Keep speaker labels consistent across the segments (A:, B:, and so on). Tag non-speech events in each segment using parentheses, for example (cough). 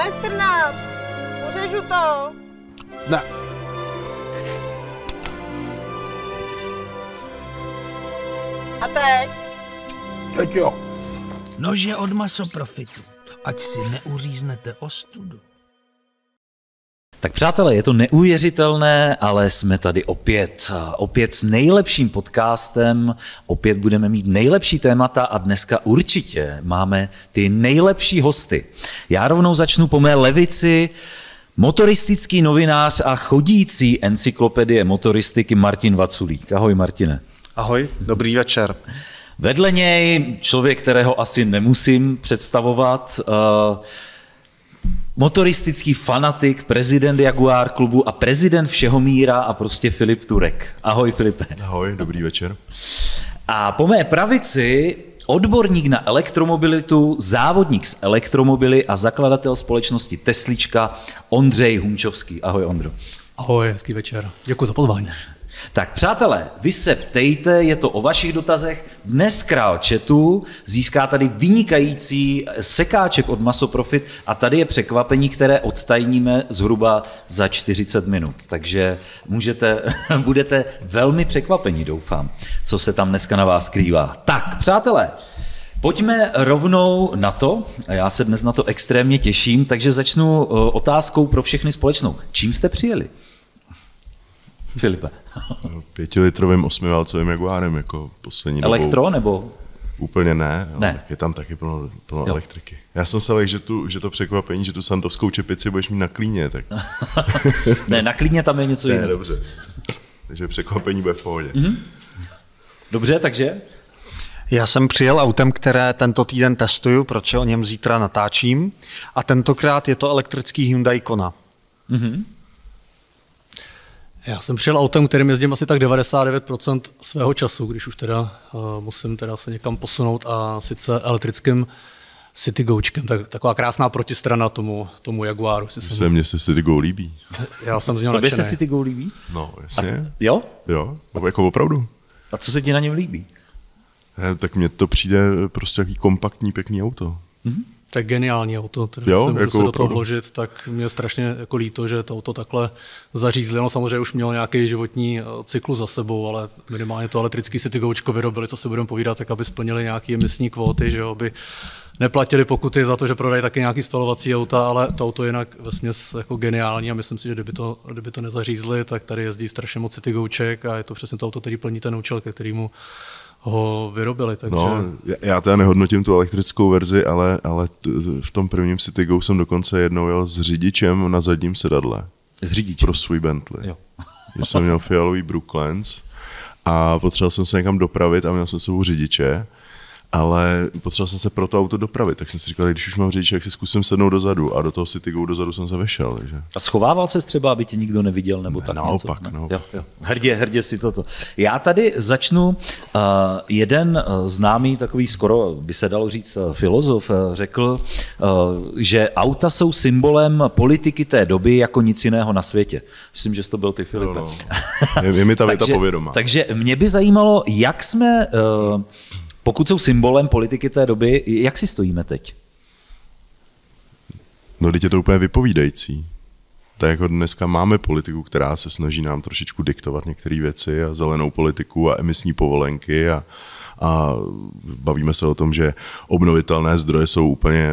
A: Pane Strnát, pořežu to.
B: Ne.
A: A teď?
B: Teď jo.
C: Nože od masoprofitu, ať si neuříznete ostudu.
D: Tak přátelé, je to neuvěřitelné, ale jsme tady opět. Opět s nejlepším podcastem, opět budeme mít nejlepší témata a dneska určitě máme ty nejlepší hosty. Já rovnou začnu po mé levici, motoristický novinář a chodící encyklopedie motoristiky Martin Vaculík. Ahoj Martine.
E: Ahoj, dobrý večer.
D: Vedle něj člověk, kterého asi nemusím představovat, uh, motoristický fanatik, prezident Jaguar klubu a prezident všeho míra a prostě Filip Turek. Ahoj Filipe.
F: Ahoj, dobrý večer.
D: A po mé pravici odborník na elektromobilitu, závodník z elektromobily a zakladatel společnosti Teslička Ondřej Hunčovský. Ahoj Ondro.
G: Ahoj, hezký večer. Děkuji za pozvání.
D: Tak přátelé, vy se ptejte, je to o vašich dotazech. Dnes král četu získá tady vynikající sekáček od Masoprofit a tady je překvapení, které odtajníme zhruba za 40 minut. Takže můžete, (laughs) budete velmi překvapení, doufám, co se tam dneska na vás skrývá. Tak, přátelé, Pojďme rovnou na to, já se dnes na to extrémně těším, takže začnu otázkou pro všechny společnou. Čím jste přijeli? Filipe. (laughs)
F: Pětilitrovým osmiválcovým Jaguárem, jako poslední
D: Elektro
F: dobou.
D: nebo?
F: Úplně ne,
D: ne.
F: je tam taky plno, plno elektriky. Já jsem se že, tu, že to překvapení, že tu sandovskou čepici budeš mít na klíně. Tak... (laughs)
D: ne, na klíně tam je něco jiného.
F: Ne, dobře. Takže překvapení bude v pohodě.
D: Mm-hmm. Dobře, takže?
E: Já jsem přijel autem, které tento týden testuju, protože o něm zítra natáčím. A tentokrát je to elektrický Hyundai Kona.
D: Mm-hmm.
G: Já jsem přijel autem, kterým jezdím asi tak 99% svého času, když už teda uh, musím teda se někam posunout a sice elektrickým City Goučkem, tak, taková krásná protistrana tomu, tomu Jaguaru.
F: Se se mně se City Go líbí.
G: Já jsem z něho
D: Tobě se City Go líbí?
F: No, jasně. A,
D: jo?
F: Jo, jako opravdu.
D: A co se ti na něm líbí?
F: Eh, tak mně to přijde prostě jaký kompaktní, pěkný auto.
G: Mm-hmm tak geniální auto, které jo, jsem jako se do toho vložit, tak mě strašně jako líto, že to auto takhle zařízli. No samozřejmě už mělo nějaký životní cyklus za sebou, ale minimálně to elektrický Citygoučko vyrobili, co si budeme povídat, tak aby splnili nějaké emisní kvóty, že aby neplatili pokuty za to, že prodají taky nějaký spalovací auta, ale to auto je jinak ve směs jako geniální a myslím si, že kdyby to, kdyby to nezařízli, tak tady jezdí strašně moc Citygouček a je to přesně to auto, který plní ten účel, ke kterému ho vyrobili. Takže...
F: No, já teda nehodnotím tu elektrickou verzi, ale, ale v tom prvním City Go jsem dokonce jednou jel s řidičem na zadním sedadle.
D: S řidičem?
F: Pro svůj Bentley. Jo. (laughs) Já jsem měl fialový Brooklands a potřeboval jsem se někam dopravit a měl jsem sebou řidiče ale potřeboval jsem se pro to auto dopravit, tak jsem si říkal, když už mám řidiče, jak si zkusím sednout dozadu a do toho City Go dozadu jsem se vešel. Takže.
D: A schovával se třeba, aby tě nikdo neviděl nebo
F: ne,
D: tak
F: naopak,
D: něco?
F: No.
D: Jo, jo. Hrdě, hrdě si toto. Já tady začnu, uh, jeden známý takový skoro, by se dalo říct, filozof řekl, uh, že auta jsou symbolem politiky té doby jako nic jiného na světě. Myslím, že to byl ty, Filipe. No,
F: no. Je, je mi ta věta (laughs) povědomá.
D: Takže mě by zajímalo, jak jsme... Uh, pokud jsou symbolem politiky té doby, jak si stojíme teď?
F: No, teď je to úplně vypovídající. Tak jako dneska máme politiku, která se snaží nám trošičku diktovat některé věci a zelenou politiku a emisní povolenky a, a bavíme se o tom, že obnovitelné zdroje jsou úplně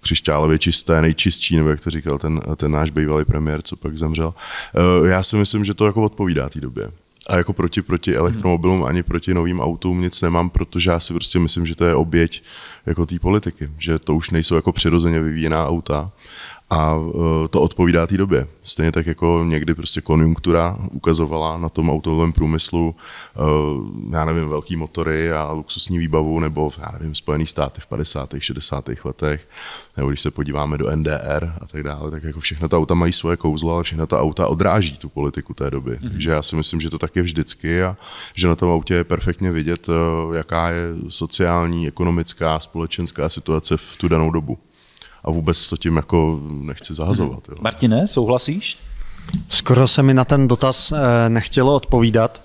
F: křišťálově čisté, nejčistší, nebo jak to říkal ten, ten náš bývalý premiér, co pak zemřel. Eh, já si myslím, že to jako odpovídá té době. A jako proti, proti elektromobilům ani proti novým autům nic nemám, protože já si prostě myslím, že to je oběť jako té politiky, že to už nejsou jako přirozeně vyvíjená auta a e, to odpovídá té době. Stejně tak jako někdy prostě konjunktura ukazovala na tom automovém průmyslu, e, já nevím, velký motory a luxusní výbavu, nebo já nevím, Spojený státy v 50. 60. letech, nebo když se podíváme do NDR a tak dále, tak jako všechno ta auta mají svoje kouzlo, ale všechno ta auta odráží tu politiku té doby. Mm-hmm. Takže já si myslím, že to tak je vždycky a že na tom autě je perfektně vidět, e, jaká je sociální, ekonomická, společenská situace v tu danou dobu a vůbec to tím jako nechci zahazovat. Jo.
D: Martine, souhlasíš?
E: Skoro se mi na ten dotaz eh, nechtělo odpovídat,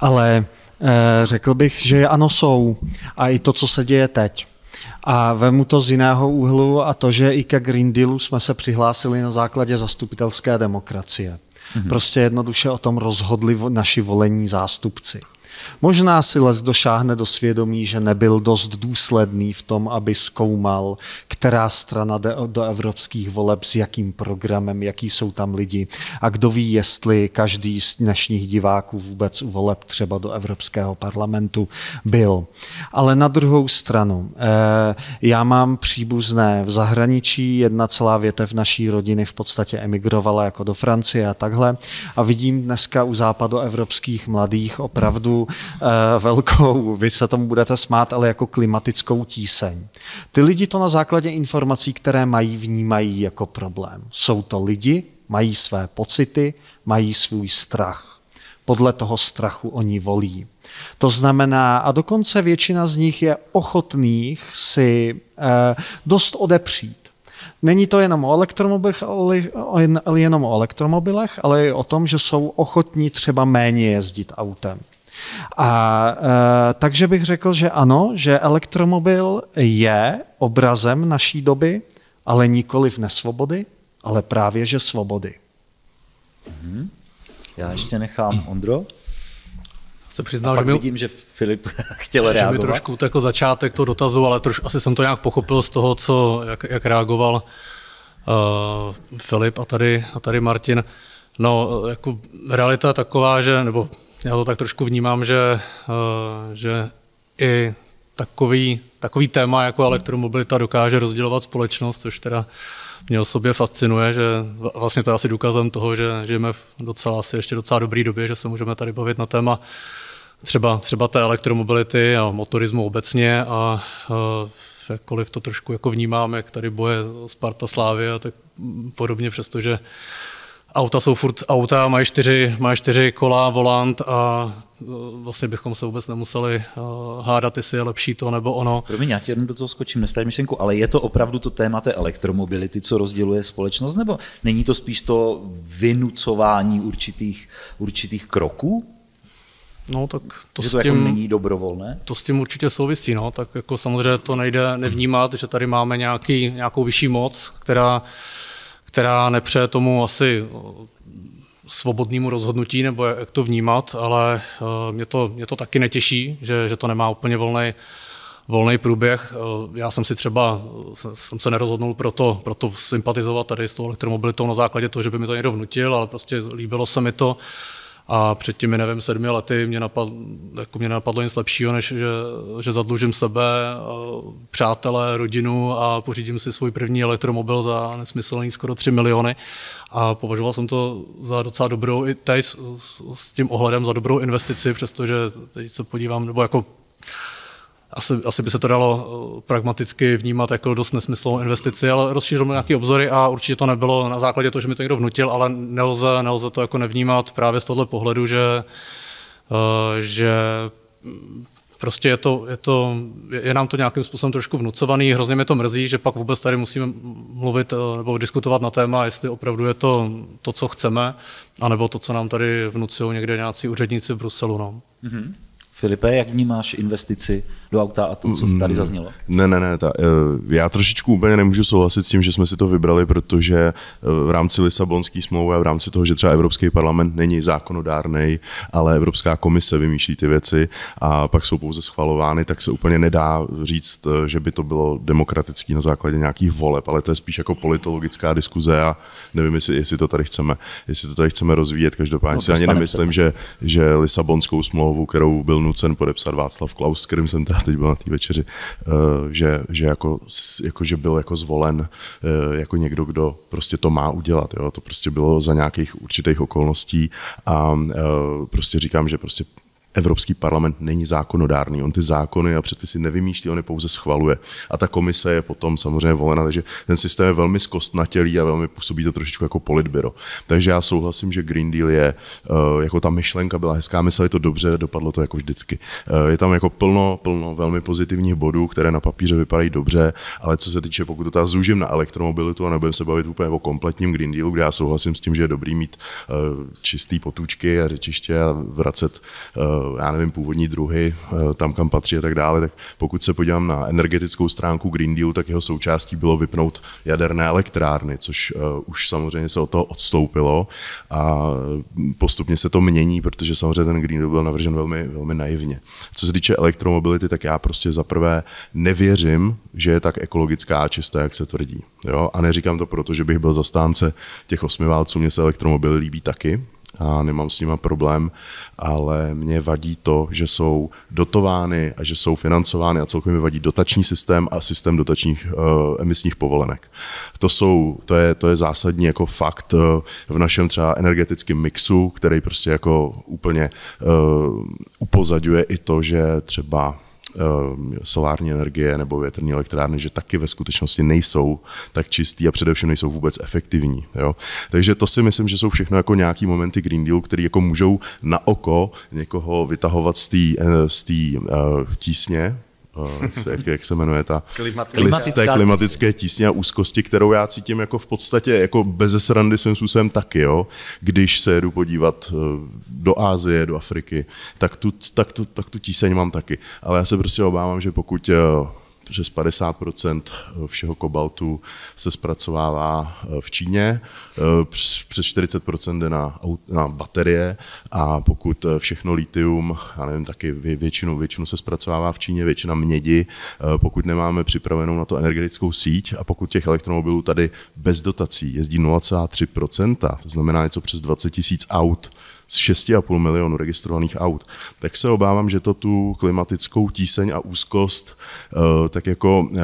E: ale eh, řekl bych, že ano jsou. A i to, co se děje teď. A vemu to z jiného úhlu a to, že i ke Green Dealu jsme se přihlásili na základě zastupitelské demokracie. Mm-hmm. Prostě jednoduše o tom rozhodli naši volení zástupci. Možná si les došáhne do svědomí, že nebyl dost důsledný v tom, aby zkoumal, která strana jde do evropských voleb, s jakým programem, jaký jsou tam lidi. A kdo ví, jestli každý z dnešních diváků vůbec u voleb třeba do Evropského parlamentu byl. Ale na druhou stranu, eh, já mám příbuzné v zahraničí, jedna celá větev naší rodiny v podstatě emigrovala jako do Francie a takhle. A vidím dneska u západoevropských mladých opravdu velkou, vy se tomu budete smát, ale jako klimatickou tíseň. Ty lidi to na základě informací, které mají, vnímají jako problém. Jsou to lidi, mají své pocity, mají svůj strach. Podle toho strachu oni volí. To znamená, a dokonce většina z nich je ochotných si eh, dost odepřít. Není to jenom o elektromobilech, ale jenom o elektromobilech, ale i o tom, že jsou ochotní třeba méně jezdit autem. A e, takže bych řekl, že ano, že elektromobil je obrazem naší doby, ale nikoli v nesvobody, ale právě že svobody.
D: Mm-hmm. Já ještě nechám (clears throat) Ondro.
G: Se přiznal, že mi,
D: vidím, že Filip (laughs) chtěl reagovat.
G: Že mi trošku jako začátek toho dotazu, ale troš, asi jsem to nějak pochopil z toho, co, jak, jak reagoval uh, Filip a tady, a tady Martin. No, jako realita je taková, že, nebo já to tak trošku vnímám, že, eh, že i takový, takový téma jako elektromobilita dokáže rozdělovat společnost, což teda mě o sobě fascinuje, že vlastně to je asi důkazem toho, že žijeme v docela asi ještě docela dobrý době, že se můžeme tady bavit na téma třeba, třeba té elektromobility a motorismu obecně a, a jakkoliv to trošku jako vnímám, jak tady boje Sparta Slávy a tak podobně, přestože Auta jsou furt auta, mají čtyři, mají čtyři kola, volant a e, vlastně bychom se vůbec nemuseli e, hádat, jestli je lepší to nebo ono.
D: Promiň, já ti jenom do toho skočím, nestavím myšlenku, ale je to opravdu to téma té elektromobility, co rozděluje společnost, nebo není to spíš to vynucování určitých, určitých kroků?
G: No, tak to
D: že
G: to
D: s
G: tím,
D: jako není dobrovolné?
G: To s tím určitě souvisí, no. Tak jako samozřejmě to nejde nevnímat, že tady máme nějaký, nějakou vyšší moc, která která nepřeje tomu asi svobodnému rozhodnutí, nebo jak to vnímat, ale eh, mě to, mě to taky netěší, že, že to nemá úplně volný volný průběh. Eh, já jsem si třeba, jsem se nerozhodnul pro to, pro to sympatizovat tady s tou elektromobilitou na základě toho, že by mi to někdo vnutil, ale prostě líbilo se mi to. A před těmi, nevím, sedmi lety mě, napad, jako mě napadlo nic lepšího, než že, že zadlužím sebe, přátelé, rodinu a pořídím si svůj první elektromobil za nesmyslný skoro 3 miliony. A považoval jsem to za docela dobrou, i teď s, s tím ohledem za dobrou investici, přestože teď se podívám, nebo jako asi, asi by se to dalo eh, pragmaticky vnímat jako dost nesmyslnou investici, ale rozšířil nějaké obzory a určitě to nebylo na základě toho, že mi to někdo vnutil, ale nelze, nelze to jako nevnímat právě z tohle pohledu, že, eh, že prostě je, to, je, to, je nám to nějakým způsobem trošku vnucovaný, hrozně mě to mrzí, že pak vůbec tady musíme mluvit eh, nebo diskutovat na téma, jestli opravdu je to to, co chceme, anebo to, co nám tady vnucují někde nějací úředníci v Bruselu. No. Mm-hmm.
D: Filipe, jak vnímáš investici do auta a to, co tady zaznělo?
F: Ne, ne, ne. Ta, eh, já trošičku úplně nemůžu souhlasit s tím, že jsme si to vybrali, protože eh, v rámci Lisabonské smlouvy a v rámci toho, že třeba Evropský parlament není zákonodárný, ale Evropská komise vymýšlí ty věci a pak jsou pouze schvalovány, tak se úplně nedá říct, eh, že by to bylo demokratický na základě nějakých voleb, ale to je spíš jako politologická diskuze a nevím, jestli, jestli to tady chceme, jestli to tady chceme rozvíjet. Každopádně no, si ani nemyslím, že, že Lisabonskou smlouvu, kterou byl nucen podepsat Václav Klaus, s kterým jsem teda teď byl na té večeři, eh, že, že, jako, jako, že byl jako zvolen eh, jako někdo, kdo prostě to má udělat. Jo? To prostě bylo za nějakých určitých okolností a eh, prostě říkám, že prostě Evropský parlament není zákonodárný, on ty zákony a předpisy nevymýšlí, on je pouze schvaluje. A ta komise je potom samozřejmě volena, takže ten systém je velmi zkostnatělý a velmi působí to trošičku jako politbyro. Takže já souhlasím, že Green Deal je, eh, jako ta myšlenka byla hezká, mysleli to dobře, dopadlo to jako vždycky. Eh, je tam jako plno, plno velmi pozitivních bodů, které na papíře vypadají dobře, ale co se týče, pokud to ta zúžím na elektromobilitu a nebudeme se bavit úplně o kompletním Green Dealu, kde já souhlasím s tím, že je dobrý mít eh, čistý potůčky a řečiště a vracet já nevím, původní druhy, tam, kam patří a tak dále, tak pokud se podívám na energetickou stránku Green Deal, tak jeho součástí bylo vypnout jaderné elektrárny, což už samozřejmě se od toho odstoupilo a postupně se to mění, protože samozřejmě ten Green Deal byl navržen velmi, velmi naivně. Co se týče elektromobility, tak já prostě za prvé nevěřím, že je tak ekologická a čistá, jak se tvrdí. Jo? A neříkám to proto, že bych byl zastánce těch osmi válců, mně se elektromobily líbí taky, a nemám s nima problém, ale mě vadí to, že jsou dotovány a že jsou financovány a celkově mi vadí dotační systém a systém dotačních uh, emisních povolenek. To, jsou, to, je, to je zásadní jako fakt uh, v našem třeba energetickém mixu, který prostě jako úplně uh, upozadňuje i to, že třeba solární energie nebo větrní elektrárny, že taky ve skutečnosti nejsou tak čistý a především nejsou vůbec efektivní. Jo? Takže to si myslím, že jsou všechno jako nějaký momenty Green Deal, které jako můžou na oko někoho vytahovat z té z tísně, jak, jak se jmenuje ta klimatická té klimatické tísně a úzkosti, kterou já cítím jako v podstatě jako bez srandy svým způsobem taky, jo? když se jedu podívat eh, do Ázie, do Afriky, tak tu, tak, tu, tak tu tíseň mám taky. Ale já se prostě obávám, že pokud eh, přes 50% všeho kobaltu se zpracovává eh, v Číně, eh, přes 40 jde na, na baterie a pokud eh, všechno litium, já nevím, taky většinu, většinu se zpracovává v Číně, většina mědi, pokud nemáme připravenou na to energetickou síť a pokud těch elektromobilů tady bez dotací jezdí 0,3% to znamená něco přes 20 tisíc aut, z 6,5 milionu registrovaných aut, tak se obávám, že to tu klimatickou tíseň a úzkost eh, tak jako eh,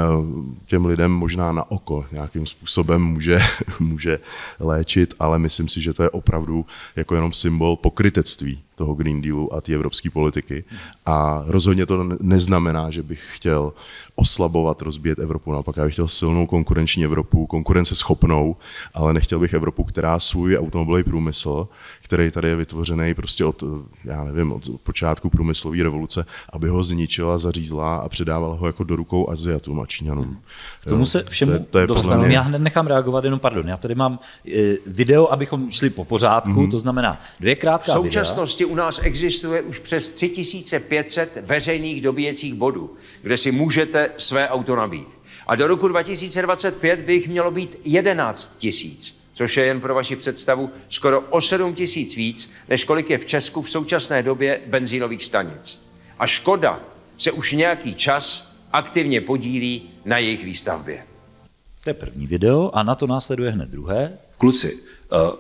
F: těm lidem možná na oko nějakým způsobem může, (laughs) může léčit, ale myslím si, že to je opravdu jako jenom symbol pokrytectví toho Green Dealu a té evropské politiky. A rozhodně to neznamená, že bych chtěl oslabovat, rozbíjet Evropu. Naopak já bych chtěl silnou konkurenční Evropu, konkurenceschopnou, ale nechtěl bych Evropu, která svůj automobilový průmysl, který tady je vytvořený prostě od, já nevím, od počátku průmyslové revoluce, aby ho zničila, zařízla a předávala ho jako do rukou Aziatům a Číňanům.
D: K tomu se všemu to je, to je dostanu. Mě... Já hned nechám reagovat, jenom pardon. Já tady mám e, video, abychom šli po pořádku, mm-hmm. to znamená dvě krátká
H: V současnosti videa. U nás existuje už přes 3500 veřejných dobíjecích bodů, kde si můžete své auto nabít. A do roku 2025 by jich mělo být 11 tisíc což je jen pro vaši představu skoro o 7 tisíc víc, než kolik je v Česku v současné době benzínových stanic. A Škoda se už nějaký čas aktivně podílí na jejich výstavbě.
D: To je první video a na to následuje hned druhé.
I: Kluci,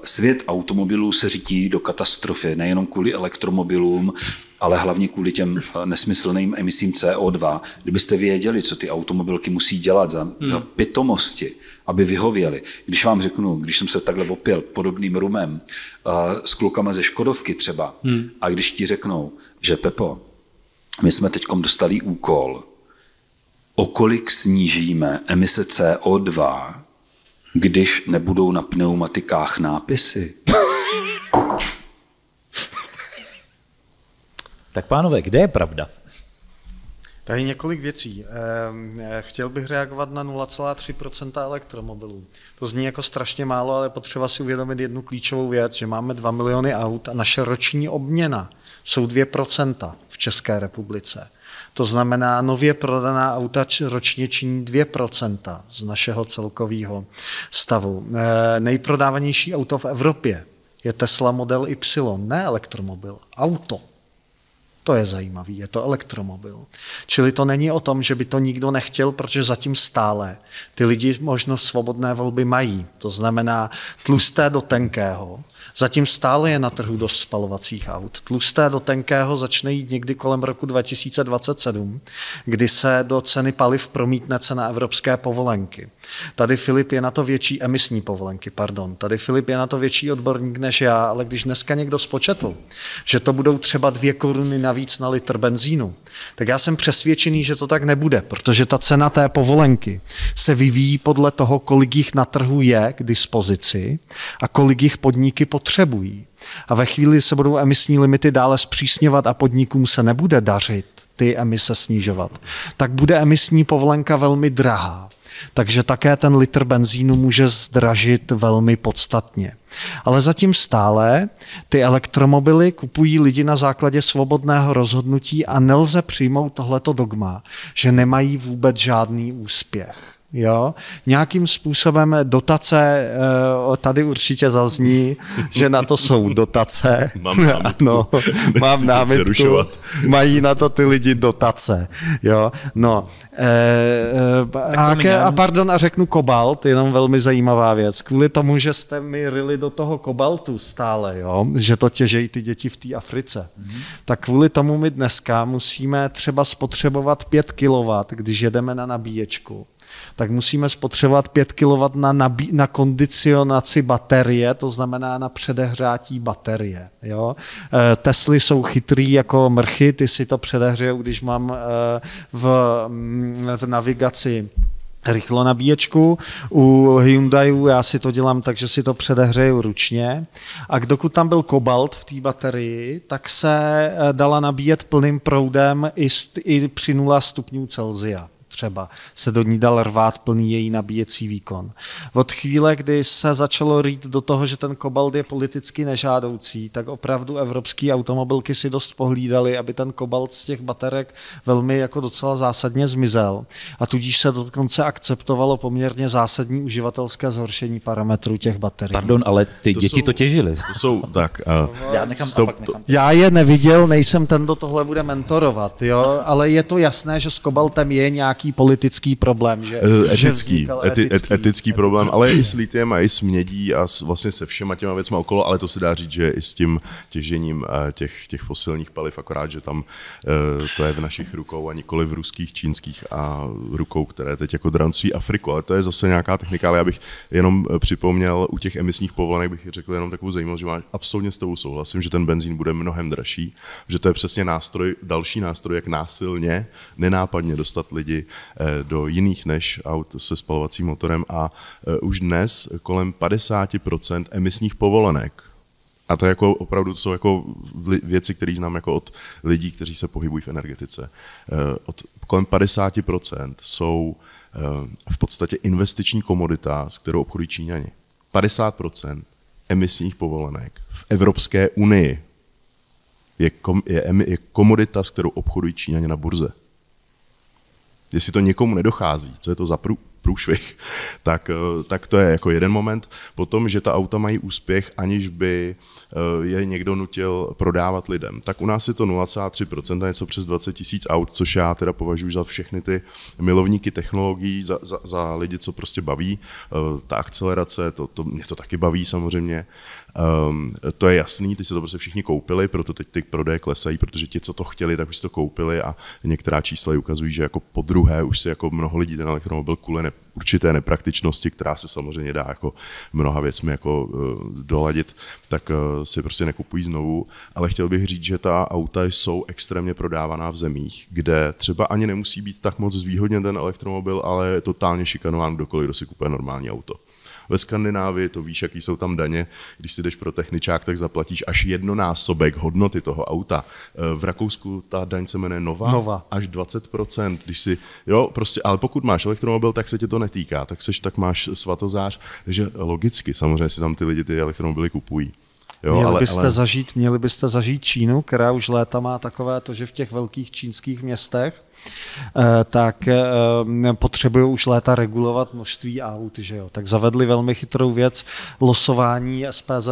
I: svět automobilů se řítí do katastrofy, nejenom kvůli elektromobilům, ale hlavně kvůli těm eh, nesmyslným emisím CO2. Kdybyste věděli, co ty automobilky musí dělat za, hmm. za pitomosti, aby vyhověli. Když vám řeknu, když jsem se takhle opěl podobným rumem uh, s klukama ze Škodovky třeba, hmm. a když ti řeknou, že Pepo, my jsme teď dostali úkol, o kolik snížíme emise CO2, když nebudou na pneumatikách nápisy.
D: Tak pánové, kde je pravda?
E: Tady několik věcí. Ehm, chtěl bych reagovat na 0,3% elektromobilů. To zní jako strašně málo, ale potřeba si uvědomit jednu klíčovou věc, že máme 2 miliony aut a naše roční obměna jsou 2% v České republice. To znamená, nově prodaná auta ročně činí 2% z našeho celkového stavu. Ehm, nejprodávanější auto v Evropě je Tesla Model Y, ne elektromobil, auto. To je zajímavý, je to elektromobil. Čili to není o tom, že by to nikdo nechtěl, protože zatím stále ty lidi možnost svobodné volby mají. To znamená tlusté do tenkého, Zatím stále je na trhu dost spalovacích aut. Tlusté do tenkého začne jít někdy kolem roku 2027, kdy se do ceny paliv promítne cena evropské povolenky. Tady Filip je na to větší emisní povolenky, pardon. Tady Filip je na to větší odborník než já, ale když dneska někdo spočetl, že to budou třeba dvě koruny navíc na litr benzínu, tak já jsem přesvědčený, že to tak nebude, protože ta cena té povolenky se vyvíjí podle toho, kolik jich na trhu je k dispozici a kolik jich podniky potřebují. A ve chvíli se budou emisní limity dále zpřísňovat a podnikům se nebude dařit ty emise snižovat, tak bude emisní povolenka velmi drahá. Takže také ten litr benzínu může zdražit velmi podstatně. Ale zatím stále ty elektromobily kupují lidi na základě svobodného rozhodnutí a nelze přijmout tohleto dogma, že nemají vůbec žádný úspěch. Jo? Nějakým způsobem dotace, eh, tady určitě zazní, (laughs) že na to jsou dotace.
F: Mám námitku. (laughs)
E: no, mám námitku. Mají na to ty lidi dotace. Jo? No, e, a, a pardon, a řeknu kobalt, jenom velmi zajímavá věc. Kvůli tomu, že jste mi ryli do toho kobaltu stále, jo? že to těžejí ty děti v té Africe, mm-hmm. tak kvůli tomu my dneska musíme třeba spotřebovat 5 kW, když jedeme na nabíječku tak musíme spotřebovat 5 kW na, nabí, na kondicionaci baterie, to znamená na předehřátí baterie. Jo? Eh, Tesly jsou chytrý jako mrchy, ty si to předehřejou, když mám eh, v, mm, v navigaci rychlo nabíječku. U Hyundaiu já si to dělám tak, že si to předehřeju ručně. A dokud tam byl kobalt v té baterii, tak se eh, dala nabíjet plným proudem i, i při 0 stupňů Celzia třeba se do ní dal rvát plný její nabíjecí výkon. Od chvíle, kdy se začalo rýt do toho, že ten kobalt je politicky nežádoucí, tak opravdu evropský automobilky si dost pohlídali, aby ten kobalt z těch baterek velmi jako docela zásadně zmizel. A tudíž se dokonce akceptovalo poměrně zásadní uživatelské zhoršení parametrů těch baterií.
D: Pardon, ale ty to děti jsou, to těžily.
F: To jsou tak.
D: Uh, já nechám to, pak nechám.
E: Já je neviděl, nejsem ten, kdo tohle bude mentorovat, jo, ale je to jasné, že s kobaltem je nějaký nějaký politický problém, že,
F: etický, že eti, etický, etický problém, ale i s litiem a i s mědí a s, vlastně se všema těma věcmi okolo, ale to se dá říct, že i s tím těžením uh, těch, těch fosilních paliv, akorát, že tam uh, to je v našich rukou a nikoli v ruských, čínských a rukou, které teď jako drancují Afriku, ale to je zase nějaká technika, ale já bych jenom připomněl, u těch emisních povolenek bych řekl jenom takovou zajímavost, že máš absolutně s tou souhlasím, že ten benzín bude mnohem dražší, že to je přesně nástroj, další nástroj, jak násilně, nenápadně dostat lidi Eh, do jiných než aut se spalovacím motorem a eh, už dnes kolem 50% emisních povolenek a to jako opravdu jsou jako věci, které znám jako od lidí, kteří se pohybují v energetice. Eh, od kolem 50% jsou v podstatě investiční komodita, s kterou obchodují Číňani. 50% emisních povolenek v Evropské unii je komodita, s kterou obchodují Číňani na burze jestli to někomu nedochází, co je to za prů, průšvih, (laughs) tak, eh, tak to je jako jeden moment. Potom, že ta auta mají úspěch, aniž by eh, je někdo nutil prodávat lidem. Tak u nás je to 0,3%, něco přes 20 tisíc aut, což já teda považuji za všechny ty milovníky technologií, za, za, za lidi, co prostě baví. Eh, ta akcelerace, to, to, mě to taky baví samozřejmě. Um, to je jasný, teď se to prostě všichni koupili, proto teď ty prodeje klesají, protože ti, co to chtěli, tak už si to koupili a některá čísla ukazují, že jako po druhé už si jako mnoho lidí ten elektromobil kvůli ne, určité nepraktičnosti, která se samozřejmě dá jako mnoha věcmi jako uh, doladit, tak uh, si prostě nekupují znovu. Ale chtěl bych říct, že ta auta jsou extrémně prodávaná v zemích, kde třeba ani nemusí být tak moc zvýhodněn ten elektromobil, ale je totálně šikanován kdokoliv, kdo si kupuje normální auto. Ve Skandinávii to víš, jaký jsou tam daně. Když si jdeš pro techničák, tak zaplatíš až jednonásobek hodnoty toho auta. Eh, v Rakousku ta daň se jmenuje Nova,
E: Nova.
F: až 20%. Když si, jo, prostě, ale pokud máš elektromobil, tak se tě to netýká, tak seš, tak máš svatozář, takže logicky samozřejmě si tam ty lidi ty elektromobily kupují.
E: Jo, měli, ale, byste ale... Zažít, měli byste zažít Čínu, která už léta má takové to, že v těch velkých čínských městech tak eh, potřebují už léta regulovat množství aut. Že jo? Tak zavedli velmi chytrou věc losování SPZ,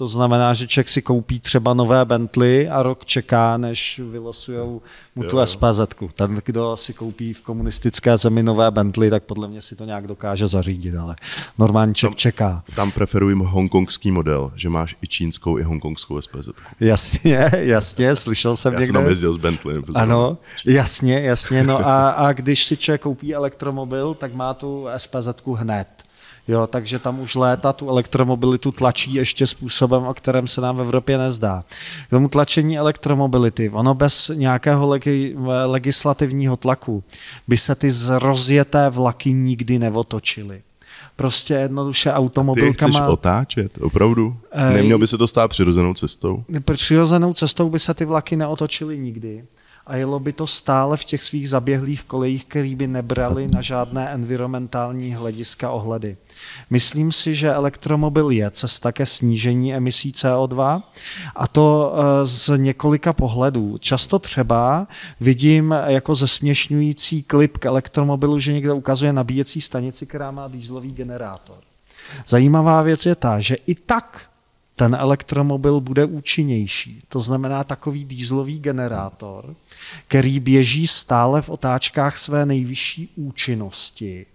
E: to znamená, že člověk si koupí třeba nové Bentley a rok čeká, než vylosujou mu tu SPZ. Ten, kdo si koupí v komunistické zemi nové Bentley, tak podle mě si to nějak dokáže zařídit, ale normální člověk čeká.
F: Tam preferuji hongkongský model, že máš i čínskou, i hongkongskou SPZ.
E: Jasně, jasně, slyšel jsem
F: Já
E: někde. Já
F: jsem jezdil s Bentley.
E: Ano, jasně, jasně. No a, a když si člověk koupí elektromobil, tak má tu SPZ hned. Jo, takže tam už léta tu elektromobilitu tlačí ještě způsobem, o kterém se nám v Evropě nezdá. K tomu tlačení elektromobility, ono bez nějakého legi, legislativního tlaku by se ty zrozjeté vlaky nikdy neotočily prostě jednoduše automobilkama.
F: Ty chceš otáčet, opravdu? Neměl by se to stát přirozenou cestou?
E: Přirozenou cestou by se ty vlaky neotočily nikdy a jelo by to stále v těch svých zaběhlých kolejích, který by nebrali na žádné environmentální hlediska ohledy. Myslím si, že elektromobil je cesta ke snížení emisí CO2 a to eh, z několika pohledů. Často třeba vidím jako zesměšňující klip k elektromobilu, že někdo ukazuje nabíjecí stanici, která má dýzlový generátor. Zajímavá věc je ta, že i tak ten elektromobil bude účinnější. To znamená takový dýzlový generátor, který běží stále v otáčkách své nejvyšší účinnosti,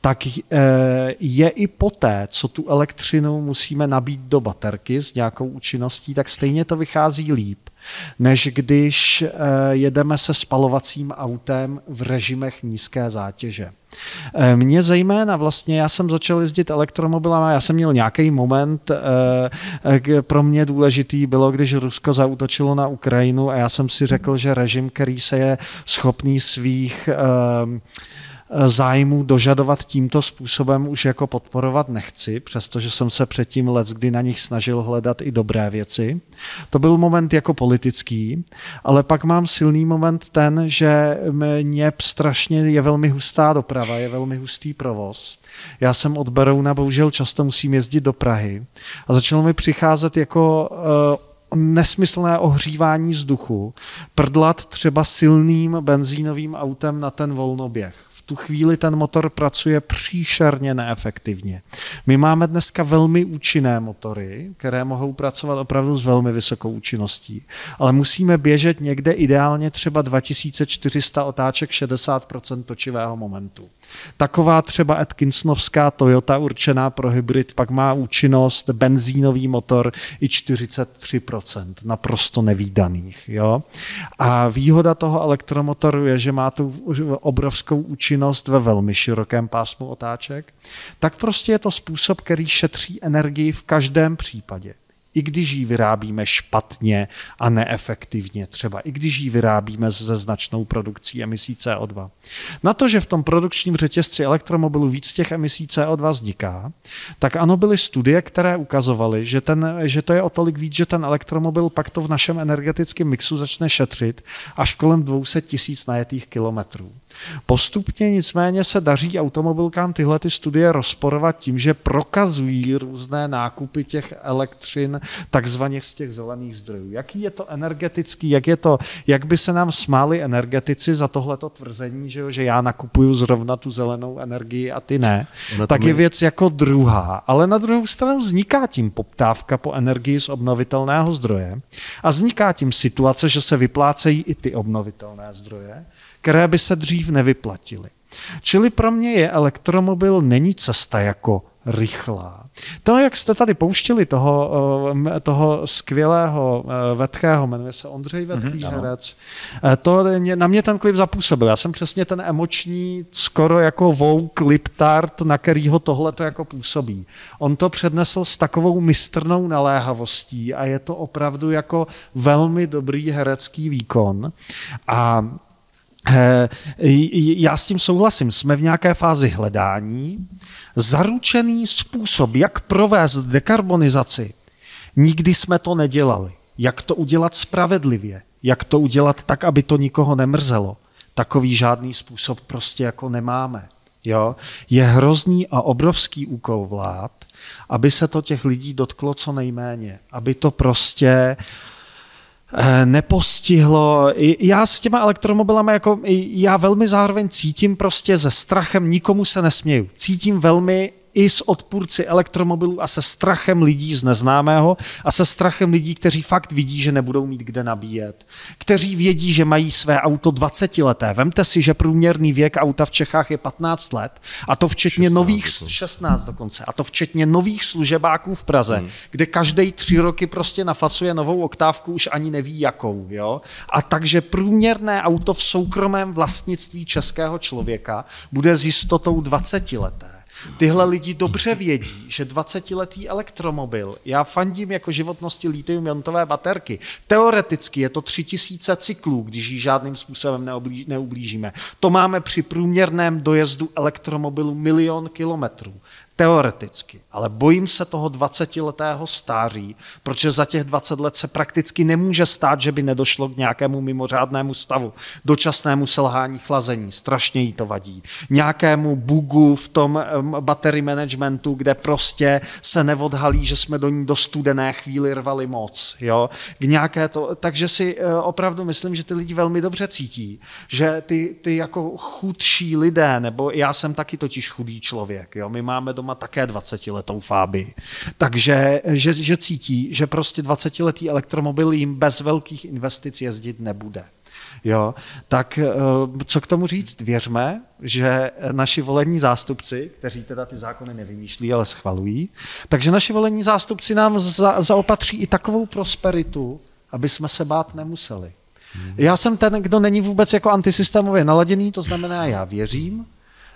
E: tak eh, je i poté, co tu elektřinu musíme nabít do baterky s nějakou účinností, tak stejně to vychází líp, než když eh, jedeme se spalovacím autem v režimech nízké zátěže. Eh, mě zejména vlastně, já jsem začal jezdit elektromobilama, já jsem měl nějaký moment, pro mě důležitý bylo, když Rusko zautočilo na Ukrajinu a já jsem si řekl, že režim, který se je schopný svých zájmu dožadovat tímto způsobem už jako podporovat nechci, přestože jsem se předtím let, kdy na nich snažil hledat i dobré věci. To byl moment jako politický, ale pak mám silný moment ten, že mě strašně je velmi hustá doprava, je velmi hustý provoz. Já jsem od Berouna bohužel často musím jezdit do Prahy a začalo mi přicházet jako uh, nesmyslné ohřívání vzduchu, prdlat třeba silným benzínovým autem na ten volnoběh tu chvíli ten motor pracuje příšerně neefektivně. My máme dneska velmi účinné motory, které mohou pracovat opravdu s velmi vysokou účinností, ale musíme běžet někde ideálně třeba 2400 otáček 60% točivého momentu. Taková třeba Atkinsonovská Toyota určená pro hybrid pak má účinnost benzínový motor i 43%, naprosto nevýdaných. Jo? A výhoda toho elektromotoru je, že má tu obrovskou účinnost ve velmi širokém pásmu otáček, tak prostě je to způsob, který šetří energii v každém případě i když ji vyrábíme špatně a neefektivně, třeba i když ji vyrábíme se značnou produkcí emisí CO2. Na to, že v tom produkčním řetězci elektromobilu víc těch emisí CO2 vzniká, tak ano, byly studie, které ukazovaly, že, ten, že to je o tolik víc, že ten elektromobil pak to v našem energetickém mixu začne šetřit až kolem 200 tisíc najetých kilometrů. Postupně nicméně se daří automobilkám tyhle ty studie rozporovat tím, že prokazují různé nákupy těch elektřin takzvaně z těch zelených zdrojů. Jaký je to energetický, jak je to, jak by se nám smáli energetici za tohleto tvrzení, že, že já nakupuju zrovna tu zelenou energii a ty ne, tak je věc jako druhá. Ale na druhou stranu vzniká tím poptávka po energii z obnovitelného zdroje a vzniká tím situace, že se vyplácejí i ty obnovitelné zdroje které by se dřív nevyplatily. Čili pro mě je elektromobil není cesta jako rychlá. To, jak jste tady pouštili toho, eh, toho skvělého eh, Vetchého, jmenuje se Ondřej Vetký mm-hmm, herec, eh, to na mě ten klip zapůsobil. Já jsem přesně ten emoční, skoro jako woke liptart, na kterýho tohle to jako působí. On to přednesl s takovou mistrnou naléhavostí a je to opravdu jako velmi dobrý herecký výkon. A já s tím souhlasím. Jsme v nějaké fázi hledání. Zaručený způsob, jak provést dekarbonizaci, nikdy jsme to nedělali. Jak to udělat spravedlivě, jak to udělat tak, aby to nikoho nemrzelo. Takový žádný způsob prostě jako nemáme. Jo? Je hrozný a obrovský úkol vlád, aby se to těch lidí dotklo co nejméně. Aby to prostě uh, Eh, nepostihlo. Já s těma elektromobilama jako, já velmi zároveň cítím prostě ze strachem, nikomu se nesměju. Cítím velmi i s odpůrci elektromobilů a se strachem lidí z neznámého a se strachem lidí, kteří fakt vidí, že nebudou mít kde nabíjet, kteří vědí, že mají své auto 20 leté. Vemte si, že průměrný věk auta v Čechách je 15 let a to včetně 16 nových, dokonce. 16 dokonce, a to včetně nových služebáků v Praze, hmm. kde každý tři roky prostě nafacuje novou oktávku, už ani neví jakou. Jo? A takže průměrné auto v soukromém vlastnictví českého člověka bude s jistotou 20 leté. Tyhle lidi dobře vědí, že 20-letý elektromobil, já fandím jako životnosti litium-iontové baterky, teoreticky je to 3000 cyklů, když ji žádným způsobem neublížíme. To máme při průměrném dojezdu elektromobilu milion kilometrů teoreticky, ale bojím se toho 20-letého stáří, protože za těch 20 let se prakticky nemůže stát, že by nedošlo k nějakému mimořádnému stavu, dočasnému selhání chlazení, strašně jí to vadí, nějakému bugu v tom battery managementu, kde prostě se neodhalí, že jsme do ní do studené chvíli rvali moc. Jo? K nějaké to, takže si eh, opravdu myslím, že ty lidi velmi dobře cítí, že ty, ty jako chudší lidé, nebo já jsem taky totiž chudý člověk, jo? my máme doma také 20 letou fáby, takže že, že cítí, že prostě 20 letý elektromobil jim bez velkých investic jezdit nebude. Jo, tak eh, co k tomu říct? Věřme, že naši volení zástupci, kteří teda ty zákony nevymýšlí, ale schvalují, takže naši volení zástupci nám za, zaopatří i takovou prosperitu, aby jsme se bát nemuseli. Hmm. Já jsem ten, kdo není vůbec jako antisystémově naladěný, to znamená, já věřím,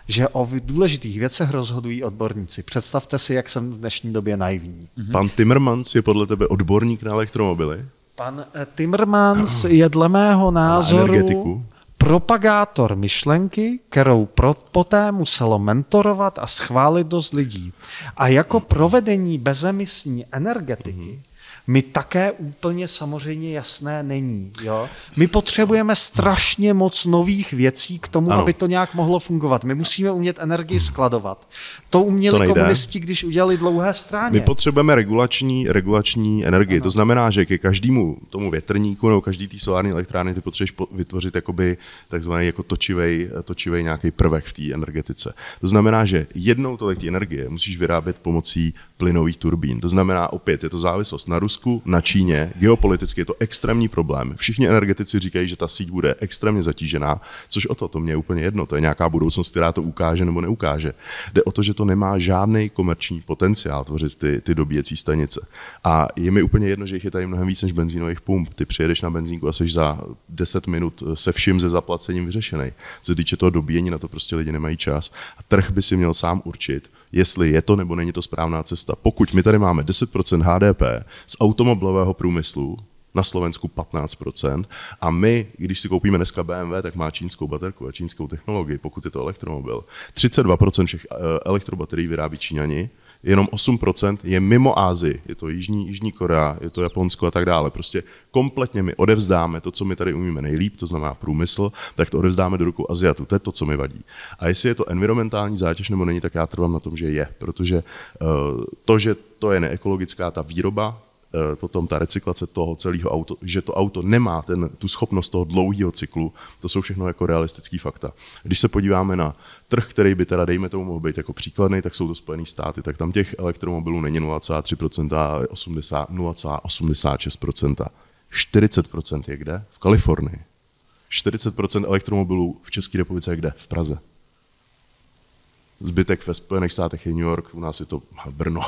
E: že o důležitých věcech rozhodují odborníci. Představte si, jak jsem v dnešní době naivní.
F: Pan Timmermans je podle tebe odborník na elektromobily?
E: Pan eh, Timmermans (clears throat) je dle mého názoru propagátor myšlenky, kterou pro, poté muselo mentorovat a schválit dost lidí. A jako provedení bezemisní energetiky mm-hmm mi také úplně samozřejmě jasné není. Jo? My potřebujeme strašně moc nových věcí k tomu, ano. aby to nějak mohlo fungovat. My musíme umět energii skladovat. To uměli to komunisti, když udělali dlouhé stráně.
F: My potřebujeme regulační, regulační energii. Ano. To znamená, že ke každému tomu větrníku nebo každý té solární elektrárny ty potřebuješ vytvořit jakoby takzvaný jako točivej, točivej nějaký prvek v té energetice. To znamená, že jednou tolik energie musíš vyrábět pomocí plynových turbín. To znamená, opět je to závislost na Rusku, na Číně. Geopoliticky je to extrémní problém. Všichni energetici říkají, že ta síť bude extrémně zatížená, což o to, to mě je úplně jedno. To je nějaká budoucnost, která to ukáže nebo neukáže. Jde o to, že to nemá žádný komerční potenciál tvořit ty, ty dobíjecí stanice. A je mi úplně jedno, že jich je tady mnohem víc než benzínových pump. Ty přijedeš na benzínku a jsi za 10 minut se vším ze zaplacením vyřešený. Co se týče toho dobíjení, na to prostě lidi nemají čas. A trh by si měl sám určit, jestli je to nebo není to správná cesta. Pokud my tady máme 10% HDP z automobilového průmyslu, na Slovensku 15%. A my, když si koupíme dneska BMW, tak má čínskou baterku a čínskou technologii, pokud je to elektromobil. 32% všech eh, elektrobaterií vyrábí Číňani, jenom 8% je mimo Ázii. Je to Jižní, Jižní Korea, je to Japonsko a tak dále. Prostě kompletně my odevzdáme to, co my tady umíme nejlíp, to znamená průmysl, tak to odevzdáme do rukou Aziatu. To je to, co mi vadí. A jestli je to environmentální zátěž nebo není, tak já trvám na tom, že je. Protože uh, to, že to je neekologická ta výroba, Eh, potom ta recyklace toho celého auto, že to auto nemá ten, tu schopnost toho dlouhého cyklu, to jsou všechno jako realistické fakta. Když se podíváme na trh, který by teda, dejme tomu, mohl být jako příkladný, tak jsou to Spojené státy, tak tam těch elektromobilů není 0,3%, ale 0,86%. 40% je kde? V Kalifornii. 40% elektromobilů v České republice je kde? V Praze. Zbytek ve Spojených státech je New York, u nás je to Brno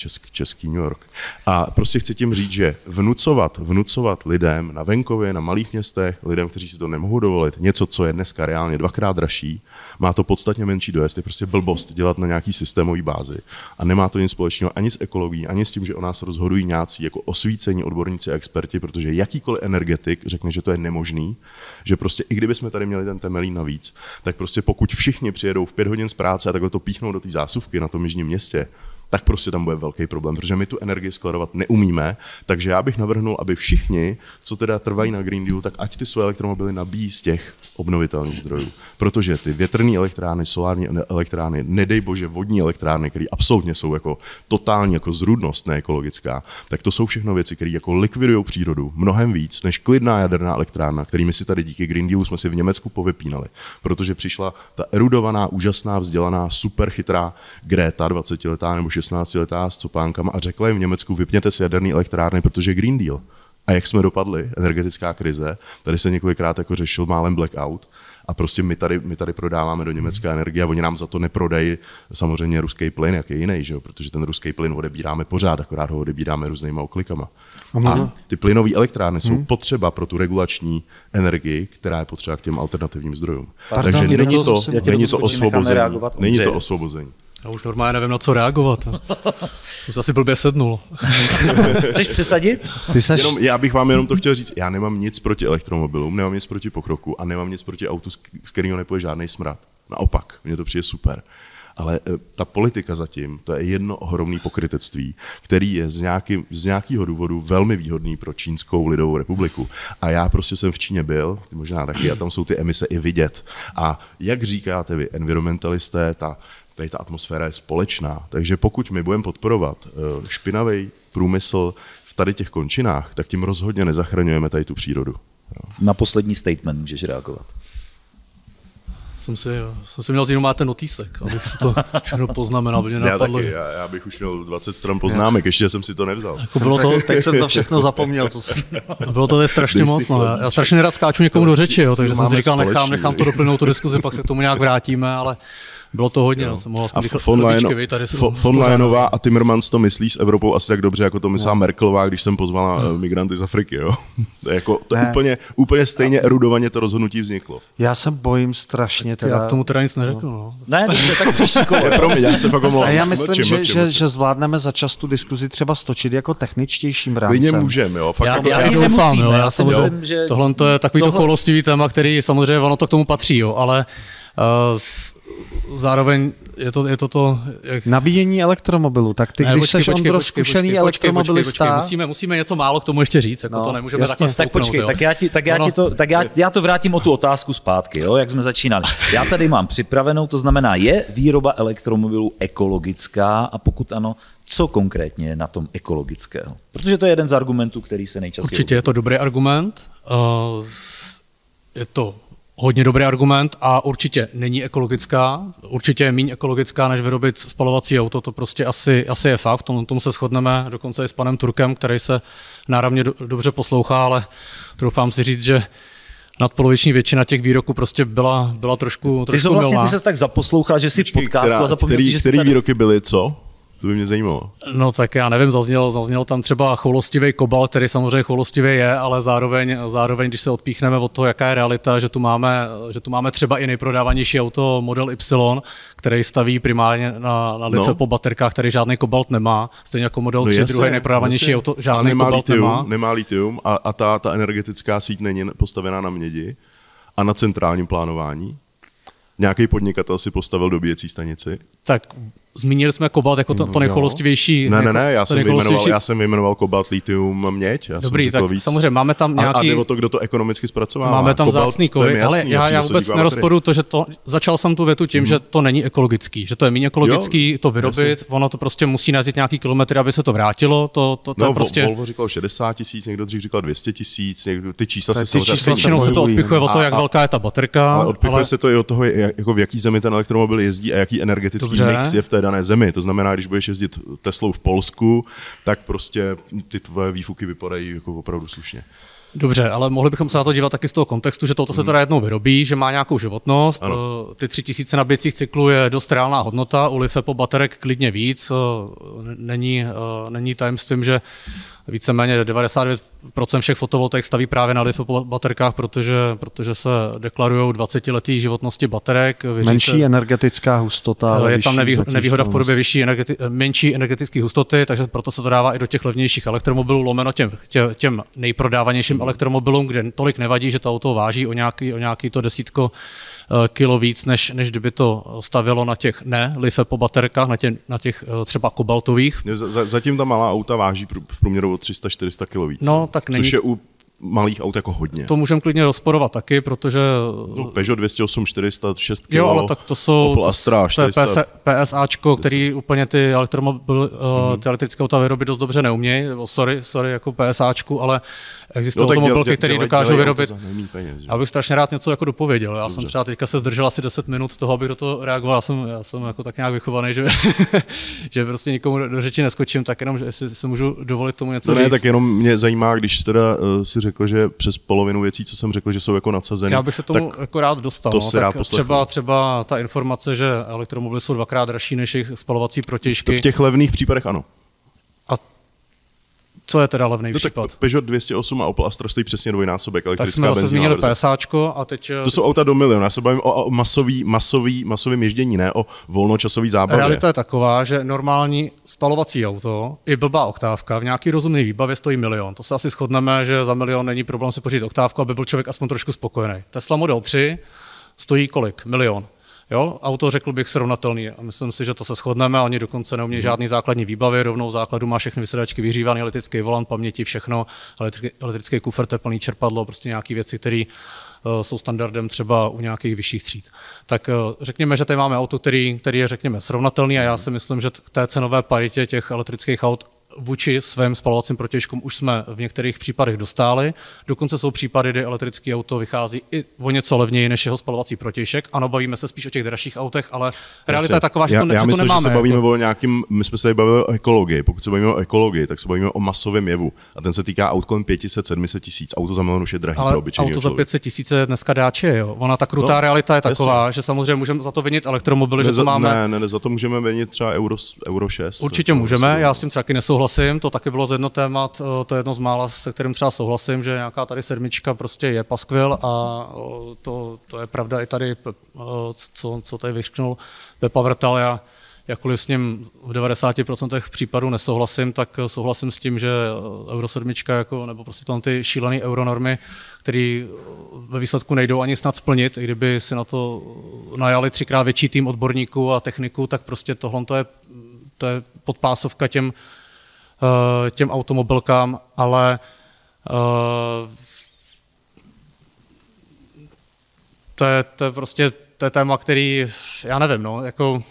F: česk, český New York. A prostě chci tím říct, že vnucovat, vnucovat lidem na venkově, na malých městech, lidem, kteří si to nemohou dovolit, něco, co je dneska reálně dvakrát dražší, má to podstatně menší dojezd, je prostě blbost dělat na nějaký systémový bázi. A nemá to nic společného ani s ekologií, ani s tím, že o nás rozhodují nějací jako osvícení odborníci a experti, protože jakýkoliv energetik řekne, že to je nemožný, že prostě i kdyby jsme tady měli ten temelín navíc, tak prostě pokud všichni přijedou v pět hodin z práce a takhle to píchnou do té zásuvky na tom jižním městě, tak prostě tam bude velký problém, protože my tu energii skladovat neumíme. Takže já bych navrhnul, aby všichni, co teda trvají na Green Deal, tak ať ty své elektromobily nabíjí z těch obnovitelných zdrojů. Protože ty větrné elektrárny, solární elektrárny, nedej bože vodní elektrárny, které absolutně jsou jako totální jako zrůdnost neekologická, tak to jsou všechno věci, které jako likvidují přírodu mnohem víc než klidná jaderná elektrárna, kterými si tady díky Green Dealu jsme si v Německu povypínali. Protože přišla ta erudovaná, úžasná, vzdělaná, super chytrá Greta, 20 letá nebo 16-letá s copánkama a řekla jim v Německu, vypněte si jaderný elektrárny, protože Green Deal. A jak jsme dopadli, energetická krize, tady se několikrát jako řešil málem blackout, a prostě my tady, my tady prodáváme do Německa energie a oni nám za to neprodají samozřejmě ruský plyn, jak je jiný, že jo? protože ten ruský plyn odebíráme pořád, akorát ho odebíráme různýma oklikama. A ty plynové elektrárny jsou hmm. potřeba pro tu regulační energii, která je potřeba k těm alternativním zdrojům. Pardon, Takže není to, není to osvobození. Není to osvobození.
G: Já už normálně nevím, na co reagovat. (laughs) Jsem se asi blbě sednul. (laughs)
D: Chceš přesadit?
F: Ty seš... jenom, já bych vám jenom to chtěl říct. Já nemám nic proti elektromobilům, nemám nic proti pokroku a nemám nic proti autu, z kterého nepoje žádný smrad. Naopak, mně to přijde super. Ale eh, ta politika zatím, to je jedno ohromné pokrytectví, který je z, nějaký, z nějakého důvodu velmi výhodný pro Čínskou lidovou republiku. A já prostě jsem v Číně byl, možná taky, a tam jsou ty emise i vidět. A jak říkáte vy, environmentalisté, ta, tady ta atmosféra je společná. Takže pokud my budeme podporovat eh, špinavý průmysl v tady těch končinách, tak tím rozhodně nezachraňujeme tady tu přírodu.
D: Na poslední statement můžeš reagovat
G: jsem si, jsem si měl jenom ten notýsek, abych si to všechno poznamenal, aby mě (laughs) napadlo.
F: Já, taky, já, já, bych už měl 20 stran poznámek, ještě jsem si to nevzal.
E: Jako bylo to, (laughs) teď jsem to všechno zapomněl. Co jsem... (laughs)
G: Bylo to strašně moc. No. Já, já strašně nerad skáču někomu do řeči, jo, takže jsem si říkal, nechám, nechám to doplynout tu diskuzi, pak se k tomu nějak vrátíme, ale bylo to hodně, no. jsem mohl
F: a von, Leyen, von Leyenová a Timmermans to myslí s Evropou asi tak dobře, jako to myslela no. Merkelová, když jsem pozvala no. (laughs) migranty z Afriky. Jo? (laughs) to je, jako, to je úplně, úplně stejně erudovaně to rozhodnutí vzniklo.
E: Já se bojím strašně. Teda...
G: Já k tomu teda nic neřekl. No.
D: Ne, to tak (laughs) příští kolo.
F: Promiň, já se fakt omlouvám.
E: Já myslím, mlčím, že, mlčím, že, mlčím. že zvládneme za čas tu diskuzi třeba stočit jako techničtějším rámcem.
F: Klidně můžeme, jo. Fakt
G: já,
F: jako-
G: já, já, doufám, jo. Já samozřejmě, že tohle to je takový to choulostivý téma, který samozřejmě ono to k tomu patří, jo, ale uh, zároveň je to, je to to... Jak...
E: Nabíjení elektromobilu, tak ty, ne, když počkej, jsi počkej, počkej, zkušený počkej, elektromobilista...
G: Počkej, musíme, musíme něco málo k tomu ještě říct, jako no, to nemůžeme jasně, takhle
D: Tak počkej,
G: jo.
D: tak já, ti, tak, já, ti to, tak já, já to vrátím o tu otázku zpátky, jo, jak jsme začínali. Já tady mám připravenou, to znamená, je výroba elektromobilů ekologická a pokud ano, co konkrétně je na tom ekologického? Protože to je jeden z argumentů, který se nejčastěji...
G: Určitě je to dobrý argument. Uh, je to hodně dobrý argument a určitě není ekologická. Určitě je méně ekologická, než vyrobit spalovací auto. To prostě asi, asi je fakt. Tomu, tomu se shodneme dokonce i s panem Turkem, který se náravně do, dobře poslouchá, ale doufám si říct, že nadpoloviční většina těch výroků prostě byla, byla trošku, trošku
D: Ty jsi vlastně,
G: milná.
D: ty se tak zaposlouchal, že jsi v podcastu a zapomněl
F: který,
D: si, že
F: který
D: tady...
F: výroky byly co? To by mě zajímalo.
G: No tak já nevím, zazněl, zazněl tam třeba choulostivý kobal, který samozřejmě choulostivý je, ale zároveň, zároveň, když se odpíchneme od toho, jaká je realita, že tu máme, že tu máme třeba i nejprodávanější auto Model Y, který staví primárně na, na no. po baterkách, který žádný kobalt nemá, stejně jako Model no 3, druhý nejprodávanější auto, žádný nemá kobalt
F: litium,
G: nemá.
F: Nemá litium a, a ta, ta energetická síť není postavená na mědi a na centrálním plánování. Nějaký podnikatel si postavil dobíjecí stanici.
G: Tak Zmínili jsme kobalt jako to, to nejcholostivější.
F: Ne, ne, ne, já jsem, vyjmenoval, já jsem vyjmenoval kobalt, litium, měď. Já
G: Dobrý, tak
F: víc.
G: samozřejmě máme tam nějaký...
F: A, a jde o to, kdo to ekonomicky zpracovává.
G: Máme tam vzácný kovy, ale já, já vůbec nerozporu to, že to, začal jsem tu větu tím, mm-hmm. že to není ekologický, že to je méně ekologický jo, to vyrobit, jasný. ono to prostě musí nazdit nějaký kilometr, aby se to vrátilo, to, to, to
F: no,
G: je prostě...
F: Volvo říkal 60 tisíc, někdo dřív říkal 200 tisíc, někdo, ty čísla se
G: samozřejmě... Většinou se to odpichuje o to, jak velká je ta baterka.
F: Ale odpichuje se to i od toho, jako v jaký zemi ten elektromobil jezdí a jaký energetický mix je v té dané zemi. To znamená, když budeš jezdit Teslou v Polsku, tak prostě ty tvoje výfuky vypadají jako opravdu slušně.
G: Dobře, ale mohli bychom se na to dívat taky z toho kontextu, že toto se teda jednou vyrobí, že má nějakou životnost. Ano. Eh, ty tři tisíce nabíjecích cyklů je dost reálná hodnota, u LiFePo baterek klidně víc. Eh, není, eh, není tajemstvím, že víceméně 99% všech fotovoltaik staví právě na lithium baterkách, protože, protože se deklarují 20 letý životnosti baterek.
E: Menší se, energetická hustota.
G: Je tam nevý, nevýhoda v podobě vyšší energeti, menší energetické hustoty, takže proto se to dává i do těch levnějších elektromobilů, lomeno těm, tě, těm nejprodávanějším elektromobilům, kde tolik nevadí, že to auto váží o nějaký, o nějaký to desítko Eh, kilo víc, než, než kdyby to stavilo na těch ne life po baterkách, na, tě, na těch eh, třeba kobaltových.
F: Zatím ta malá auta váží v průměru o 300-400 kilo víc.
G: No, tak není...
F: Což je u malých aut jako hodně.
G: To můžeme klidně rozporovat taky, protože...
F: No, Peugeot 208 406 kg,
G: Jo, ale tak to jsou...
F: Opel Astra 400...
G: To je PSAčko, který úplně ty, elektromobil, mm-hmm. ty elektrické auta vyrobit dost dobře neumějí. Sorry, sorry, jako PSAčku, ale existují no, automobilky, které dokážou vyrobit...
F: Peněz,
G: já bych strašně rád něco jako dopověděl. Já Dobře. jsem třeba teďka se zdržel asi 10 minut toho, abych do toho reagoval. Já jsem, já jsem jako tak nějak vychovaný, že, (laughs) že prostě nikomu do řeči neskočím, tak jenom, že jestli si můžu dovolit tomu něco
F: no
G: říct.
F: Ne, tak jenom mě zajímá, když teda uh, si řekl, že přes polovinu věcí, co jsem řekl, že jsou jako nadsazené.
G: Já bych se tomu
F: tak
G: jako rád dostal.
F: To
G: no,
F: si rád
G: třeba, třeba ta informace, že elektromobily jsou dvakrát dražší než jejich spalovací protěžky.
F: V těch levných případech ano.
G: Co je teda levný
F: no,
G: případ?
F: Tak Peugeot 208 a Opel Astra stojí přesně dvojnásobek elektrická
G: Tak jsme zase zmínili PSAčko a teď...
F: To jsou auta do milionu. Já se bavím o, o masový, masový, masovým ježdění, ne o volnočasový zábavě.
G: Realita je taková, že normální spalovací auto i blbá oktávka v nějaký rozumný výbavě stojí milion. To se asi shodneme, že za milion není problém si pořídit oktávku, aby byl člověk aspoň trošku spokojený. Tesla Model 3 stojí kolik? Milion. Jo, auto řekl bych srovnatelný a myslím si, že to se shodneme, oni dokonce neumějí hmm. žádný základní výbavy, rovnou základu má všechny vysedačky vyhřívaný, elektrický volant, paměti, všechno, elektrický, elektrický kufr, teplný čerpadlo, prostě nějaké věci, které uh, jsou standardem třeba u nějakých vyšších tříd. Tak uh, řekněme, že tady máme auto, který, který je, řekněme, srovnatelný a já si myslím, že k té cenové paritě těch elektrických aut vůči svým spalovacím protěžkům už jsme v některých případech dostáli. Dokonce jsou případy, kdy elektrické auto vychází i o něco levněji než jeho spalovací protějšek. Ano, bavíme se spíš o těch dražších autech, ale realita je taková, že to, já,
F: já
G: že
F: myslím,
G: to nemáme.
F: Že se bavíme jako... o nějakým, my jsme se bavili o ekologii. Pokud se bavíme o ekologii, tak se bavíme o masovém jevu. A ten se týká aut kolem 500-700 tisíc. Auto za milion už je drahý
G: ale
F: pro obyčejný
G: auto za 500 tisíc je dneska dáče, jo. Ona ta krutá no, realita je taková, jasně. že samozřejmě můžeme za to vinit elektromobily,
F: ne,
G: že to máme.
F: Ne, ne, ne, za to můžeme vinit třeba Euro, Euro 6.
G: Určitě můžeme, já s tím taky nesouhlasím, to taky bylo z jedno témat, eh, to je jedno z mála, se kterým třeba souhlasím, že nějaká tady sedmička prostě je paskvil a eh, to, to je pravda i tady, eh, co, co tady vyšknul Pepa Vrtal, já jakkoliv s ním v 90% případů nesouhlasím, tak souhlasím s tím, že Euro 7 jako, nebo prostě tam ty šílené euronormy, které ve výsledku nejdou ani snad splnit, i kdyby si na to najali třikrát větší tým odborníků a techniků, tak prostě tohle to je, to je podpásovka těm těm automobilkám, ale eh, to je, to je prostě to je téma, který, já nevím, no, jako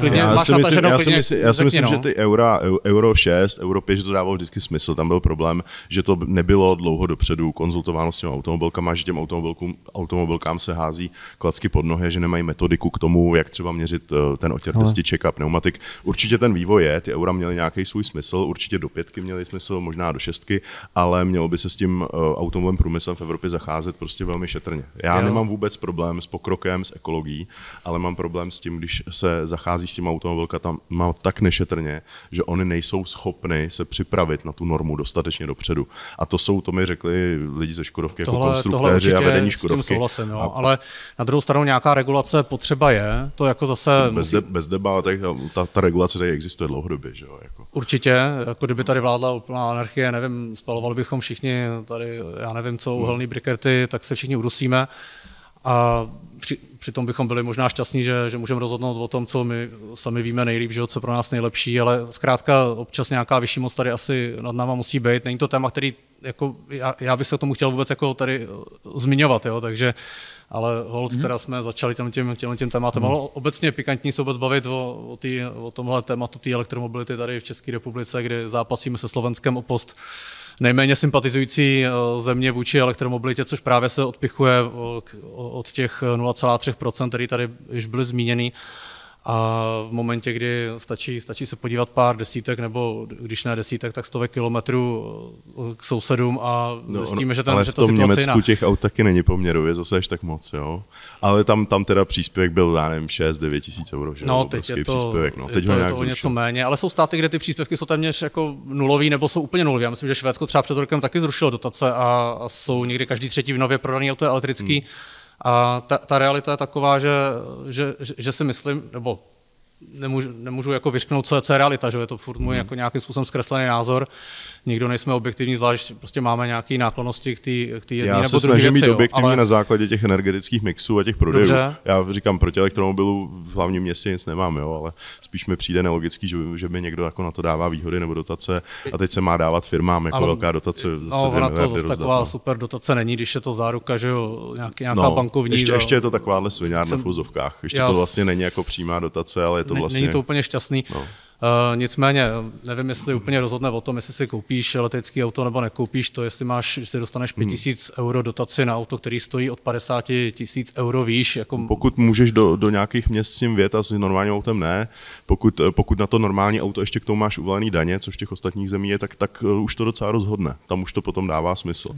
F: klidně, já, máš si myslím, já, si myslím, já si myslím, no. že ty eura, euro 6, euro 5, že to dávalo vždycky smysl. Tam byl problém, že to nebylo dlouho dopředu konzultováno s těmi automobilkami, že těm automobilkům, automobilkám se hází klacky pod nohy, že nemají metodiku k tomu, jak třeba měřit eh, ten otěr testiček a pneumatik. Určitě ten vývoj je, ty eura měly nějaký svůj smysl, určitě do pětky měly smysl, možná do šestky, ale mělo by se s tím eh, automobilovým průmyslem v Evropě zacházet prostě velmi šetrně. Já jo. nemám vůbec problém s pokrokem, s ekologií, ale mám problém s tím, když se zachází s tím automobilka tam má tak nešetrně, že oni nejsou schopni se připravit na tu normu dostatečně dopředu. A to jsou, to mi řekli lidi ze Škodovky jako konstruktéři a vedení Škodovky.
G: S tím souhlasím, jo. A, ale na druhou stranu nějaká regulace potřeba je, to jako zase...
F: Bez, musí... de, bez debatek, ta, ta regulace tady existuje dlouhodobě, že jo. Jako.
G: Určitě, jako kdyby tady vládla úplná anarchie, nevím, spalovali bychom všichni tady, já nevím co, uhelný brikerty, tak se všichni udusíme. A při, přitom bychom byli možná šťastní, že, že můžeme rozhodnout o tom, co my sami víme nejlíp, že co pro nás nejlepší, ale zkrátka občas nějaká vyšší moc tady asi nad náma musí být. Není to téma, který jako, já, já bych se tomu chtěl vůbec jako tady eh, zmiňovat, jo, takže ale hold, hmm. teda jsme začali tím, tím, tím, tím tématem. Hmm. Ale obecně pikantní se vůbec bavit o, o, tý, o tomhle tématu té elektromobility tady v České republice, kde zápasíme se Slovenskem o post nejméně sympatizující eh, země vůči elektromobilitě, což právě se odpichuje eh, od těch 0,3%, který tady již byly zmíněny. A v momentě, kdy stačí, stačí se podívat pár desítek, nebo když ne desítek, tak stovek kilometrů eh, k sousedům a no, zjistíme, že, ten,
F: ale
G: že
F: ta v tom Německu jiná. těch aut taky není poměrově zase až tak moc, jo. Ale tam, tam teda příspěvek byl, já nevím, 6-9 tisíc euro, že
G: no, teď je to, příspěvek. No, teď je to, je to něco méně, ale jsou státy, kde ty příspěvky jsou téměř jako nulový nebo jsou úplně nulový. Já myslím, že Švédsko třeba před rokem taky zrušilo dotace a, a jsou někdy každý třetí v nově prodaný auto elektrický. Hmm a ta, ta realita je taková, že, že, že si myslím, nebo nemůžu, nemůžu jako vyřknout, co je, co je realita, že je to furt můj hmm. jako nějakým způsobem zkreslený názor. Nikdo nejsme objektivní, zvlášť prostě máme nějaké náklonosti k té k jedné
F: Já
G: nebo
F: se snažím být objektivní ale... na základě těch energetických mixů a těch prodejů. Dobře. Já říkám, proti elektromobilu v hlavním městě nic nemám, jo, ale spíš mi přijde nelogický, že, že by někdo jako na to dává výhody nebo dotace a teď se má dávat firmám jako ale, velká dotace.
G: Zase no, ona to zase taková no. super dotace není, když je to záruka, že jo, nějaká no, bankovní.
F: Ještě, ještě je to takováhle svinárna v fuzovkách. Ještě to vlastně není jako přímá dotace, ale je to vlastně...
G: Není to úplně šťastný. No. Uh, nicméně, nevím, jestli úplně rozhodne o tom, jestli si koupíš letecký auto nebo nekoupíš to, jestli máš, jestli dostaneš 5000 hmm. euro dotaci na auto, který stojí od 50 tisíc euro výš. Jako...
F: Pokud můžeš do, do nějakých měst s tím vět a s normálním autem ne, pokud, pokud na to normální auto ještě k tomu máš uvolený daně, což v těch ostatních zemí je, tak, tak uh, už to docela rozhodne. Tam už to potom dává smysl.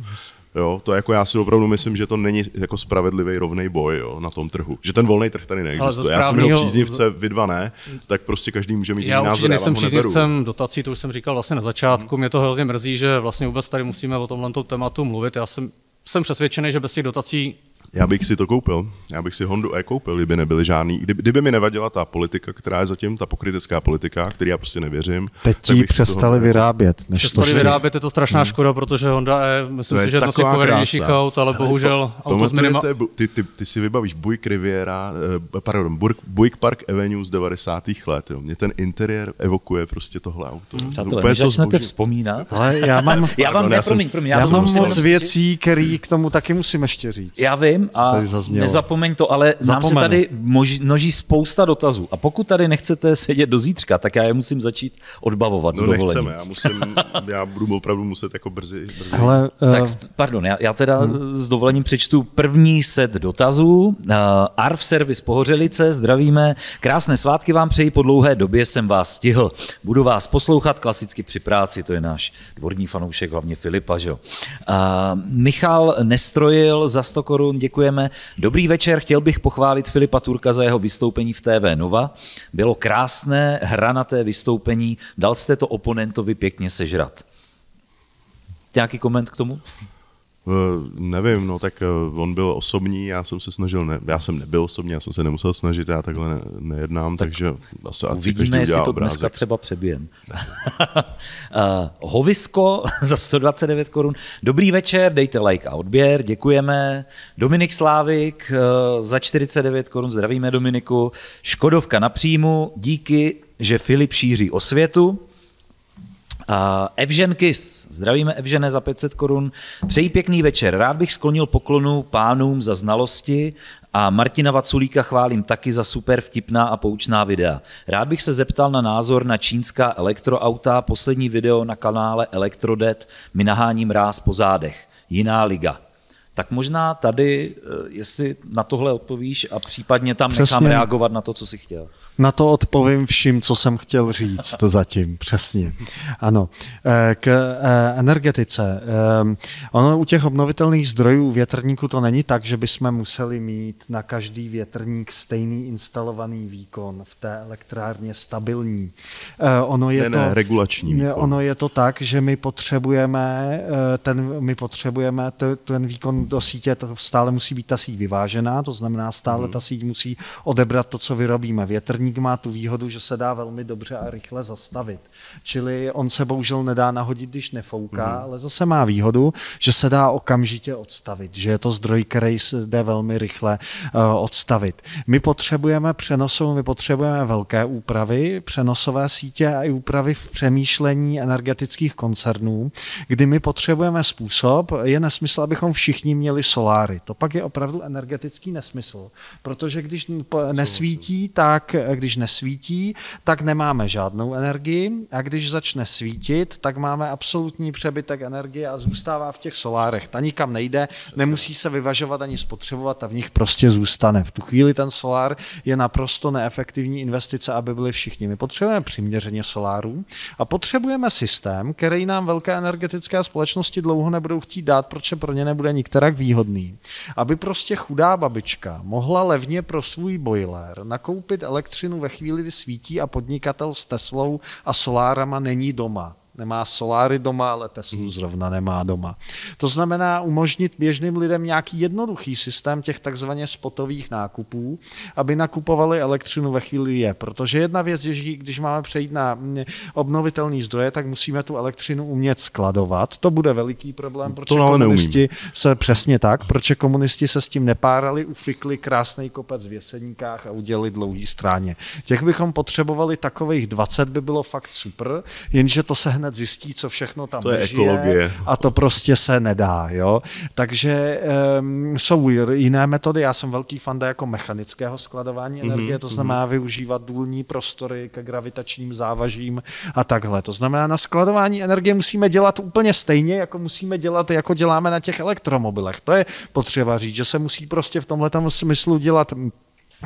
F: Jo, to jako já si opravdu myslím, že to není jako spravedlivý rovný boj jo, na tom trhu. Že ten volný trh tady neexistuje. Já jsem jeho příznivce, vy dva ne, tak prostě každý může mít
G: já
F: jiný názor.
G: Já nejsem příznivcem dotací, to už jsem říkal vlastně na začátku. Hmm. Mě to hrozně mrzí, že vlastně vůbec tady musíme o tomhle tématu mluvit. Já jsem, jsem přesvědčený, že bez těch dotací
F: Já bych si to koupil. Já bych si Hondu E koupil, kdyby nebyly žádný. Kdyby, kdyby mi nevadila ta politika, která je zatím, ta pokrytecká politika, který já prostě nevěřím.
E: Teď ti přestali toho... vyrábět.
G: Než přestali to vyrábět, je to strašná hmm. škoda, protože Honda E, myslím to si, že je jedno z těch povedenějších aut, ale bohužel auto z minima...
F: Ty, ty, ty, si vybavíš Buick Riviera, eh, pardon, Buick Park Avenue z 90. let. Jo. Mě ten interiér evokuje prostě tohle auto.
D: Hmm. Přátelé, to začnete vzpomínat.
E: Ale já mám, (laughs)
D: já vám, ne, promiň, promiň,
E: já, já mám moc věcí, které k tomu taky musím ještě říct.
D: Já vím a nezapomeň to, ale nám se tady množí spousta dotazů. A pokud tady nechcete sedět do zítřka, tak já je musím začít odbavovat
F: no, nechceme, já, musím, já budu opravdu muset jako brzy. brzy.
E: Ale, uh...
D: Tak pardon, já, já teda hmm. s dovolením přečtu první set dotazů. Uh, Arv Service Pohořelice, zdravíme. Krásné svátky vám přeji, po dlouhé době jsem vás stihl. Budu vás poslouchat klasicky při práci, to je náš dvorní fanoušek, hlavně Filipa. Že? Uh, Michal Nestrojil za 100 korun, děkujeme. Dobrý večer, chtěl bych pochválit Filipa Turka za jeho vystoupení v TV Nova. Bylo krásné, hranaté vystoupení, dal jste to oponentovi pěkně sežrat. Nějaký koment k tomu?
F: Uh, nevím, no tak uh, on byl osobní, já jsem se snažil, ne, já jsem nebyl osobní, já jsem se nemusel snažit, já takhle ne, nejednám, tak takže asi
D: uvidíme, jestli to obrázek. dneska třeba přebijem. uh, (laughs) Hovisko (laughs) za 129 korun. Dobrý večer, dejte like a odběr, děkujeme. Dominik Slávik uh, za 49 korun, zdravíme Dominiku. Škodovka na příjmu, díky, že Filip šíří osvětu. Uh, Evžen Kis, zdravíme Evžene za 500 korun. Přeji pěkný večer. Rád bych sklonil poklonu pánům za znalosti a Martina Vaculíka chválím taky za super vtipná a poučná videa. Rád bych se zeptal na názor na čínská elektroauta. Poslední video na kanále Elektrodet mi nahání mráz po zádech. Jiná liga. Tak možná tady, eh, jestli na tohle odpovíš a případně tam Přesně. nechám reagovat na to, co jsi chtěl.
E: Na to odpovím vším, co jsem chtěl říct, to (laughs) zatím, přesně. Ano, eh, k eh, energetice. Eh, ono u těch obnovitelných zdrojů větrníku to není tak, že bychom museli mít na každý větrník stejný instalovaný výkon v té elektrárně stabilní. Ono je
F: ne, to, ne, regulační
E: výkon. Ono je to tak, že my potřebujeme ten, my potřebujeme ten výkon do sítě, to stále musí být ta síť vyvážená, to znamená stále hmm. ta síť musí odebrat to, co vyrobíme větrník Větrník má tu výhodu, že se dá velmi dobře a rychle zastavit. Čili on se bohužel nedá nahodit, když nefouká, mm. ale zase má výhodu, že se dá okamžitě odstavit, že je to zdroj, který se jde velmi rychle uh, odstavit. My potřebujeme přenosou, my potřebujeme velké úpravy, přenosové sítě a i úpravy v přemýšlení energetických koncernů, kdy my potřebujeme způsob, je nesmysl, abychom všichni měli soláry. To pak je opravdu energetický nesmysl, protože když nesvítí, tak když nesvítí, tak nemáme žádnou energii a když začne svítit, tak máme absolutní přebytek energie a zůstává v těch solárech. Ta nikam nejde, nemusí se vyvažovat ani spotřebovat a v nich prostě zůstane. V tu chvíli ten solár je naprosto neefektivní investice, aby byli všichni. My potřebujeme přiměřeně solárů a potřebujeme systém, který nám velké energetické společnosti dlouho nebudou chtít dát, protože pro ně nebude nikterak výhodný. Aby prostě chudá babička mohla levně pro svůj boiler nakoupit elektřinu elektřinu ve chvíli, kdy svítí a podnikatel s Teslou a solárama není doma nemá soláry doma, ale Teslu hmm. zrovna nemá doma. To znamená umožnit běžným lidem nějaký jednoduchý systém těch takzvaně spotových nákupů, aby nakupovali elektřinu ve chvíli je. Protože jedna věc je, že když máme přejít na obnovitelný zdroje, tak musíme tu elektřinu umět skladovat. To bude veliký problém, protože to komunisti neumím. se přesně tak, proč komunisti se s tím nepárali, ufikli krásný kopec v Jeseníkách a udělali dlouhý stráně. Těch bychom potřebovali takových 20 by bylo fakt super, jenže to se hned zjistí, co všechno tam
F: to je ekologie.
E: a to prostě se nedá. Jo? Takže um, jsou jiné metody. Já jsem velký fanda jako mechanického skladování mm-hmm, energie, to znamená mm-hmm. využívat důlní prostory ke gravitačním závažím a takhle. To znamená, na skladování energie musíme dělat úplně stejně, jako musíme dělat, jako děláme na těch elektromobilech. To je potřeba říct, že se musí prostě v tomhle smyslu dělat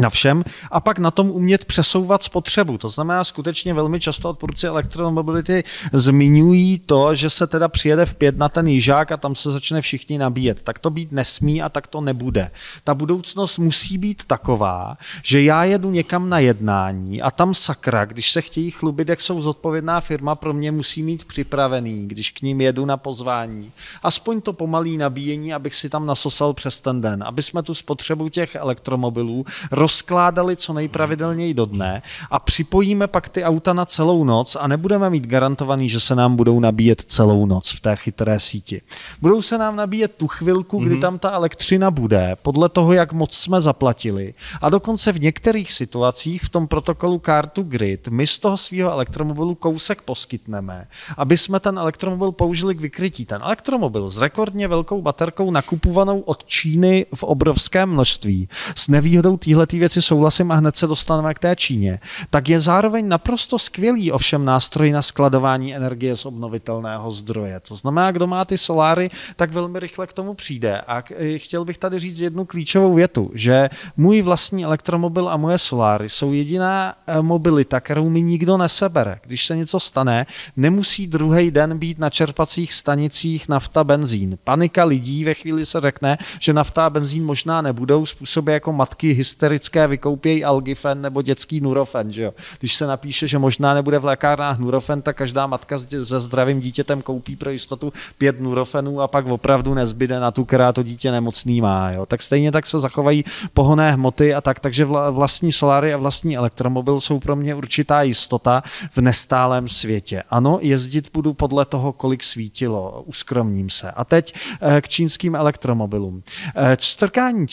E: na všem a pak na tom umět přesouvat spotřebu. To znamená, skutečně velmi často odpůrci elektromobility zmiňují to, že se teda přijede v pět na ten jižák a tam se začne všichni nabíjet. Tak to být nesmí a tak to nebude. Ta budoucnost musí být taková, že já jedu někam na jednání a tam sakra, když se chtějí chlubit, jak jsou zodpovědná firma, pro mě musí mít připravený, když k ním jedu na pozvání. Aspoň to pomalý nabíjení, abych si tam nasosal přes ten den, aby jsme tu spotřebu těch elektromobilů rozkládali co nejpravidelněji do dne a připojíme pak ty auta na celou noc a nebudeme mít garantovaný, že se nám budou nabíjet celou noc v té chytré síti. Budou se nám nabíjet tu chvilku, kdy mhm. tam ta elektřina bude, podle toho, jak moc jsme zaplatili. A dokonce v některých situacích v tom protokolu Car to Grid my z toho svého elektromobilu kousek poskytneme, aby jsme ten elektromobil použili k vykrytí. Ten elektromobil s rekordně velkou baterkou nakupovanou od Číny v obrovském množství s nevýhodou téhle té věci souhlasím a hned se dostaneme k té Číně, tak je zároveň naprosto skvělý ovšem nástroj na skladování energie z obnovitelného zdroje. To znamená, kdo má ty soláry, tak velmi rychle k tomu přijde. A chtěl bych tady říct jednu klíčovou větu, že můj vlastní elektromobil a moje soláry jsou jediná eh, mobilita, kterou mi nikdo nesebere. Když se něco stane, nemusí druhý den být na čerpacích stanicích nafta, benzín. Panika lidí ve chvíli se řekne, že nafta a benzín možná nebudou, způsoby jako matky hysterické dětské vykoupějí algifen nebo dětský nurofen. Že jo? Když se napíše, že možná nebude v lékárnách nurofen, tak každá matka se zdravým dítětem koupí pro jistotu pět nurofenů a pak opravdu nezbyde na tu, která to dítě nemocný má. Jo? Tak stejně tak se zachovají pohonné hmoty a tak, takže vlastní soláry a vlastní elektromobil jsou pro mě určitá jistota v nestálém světě. Ano, jezdit budu podle toho, kolik svítilo, uskromním se. A teď eh, k čínským elektromobilům. Eh, strkání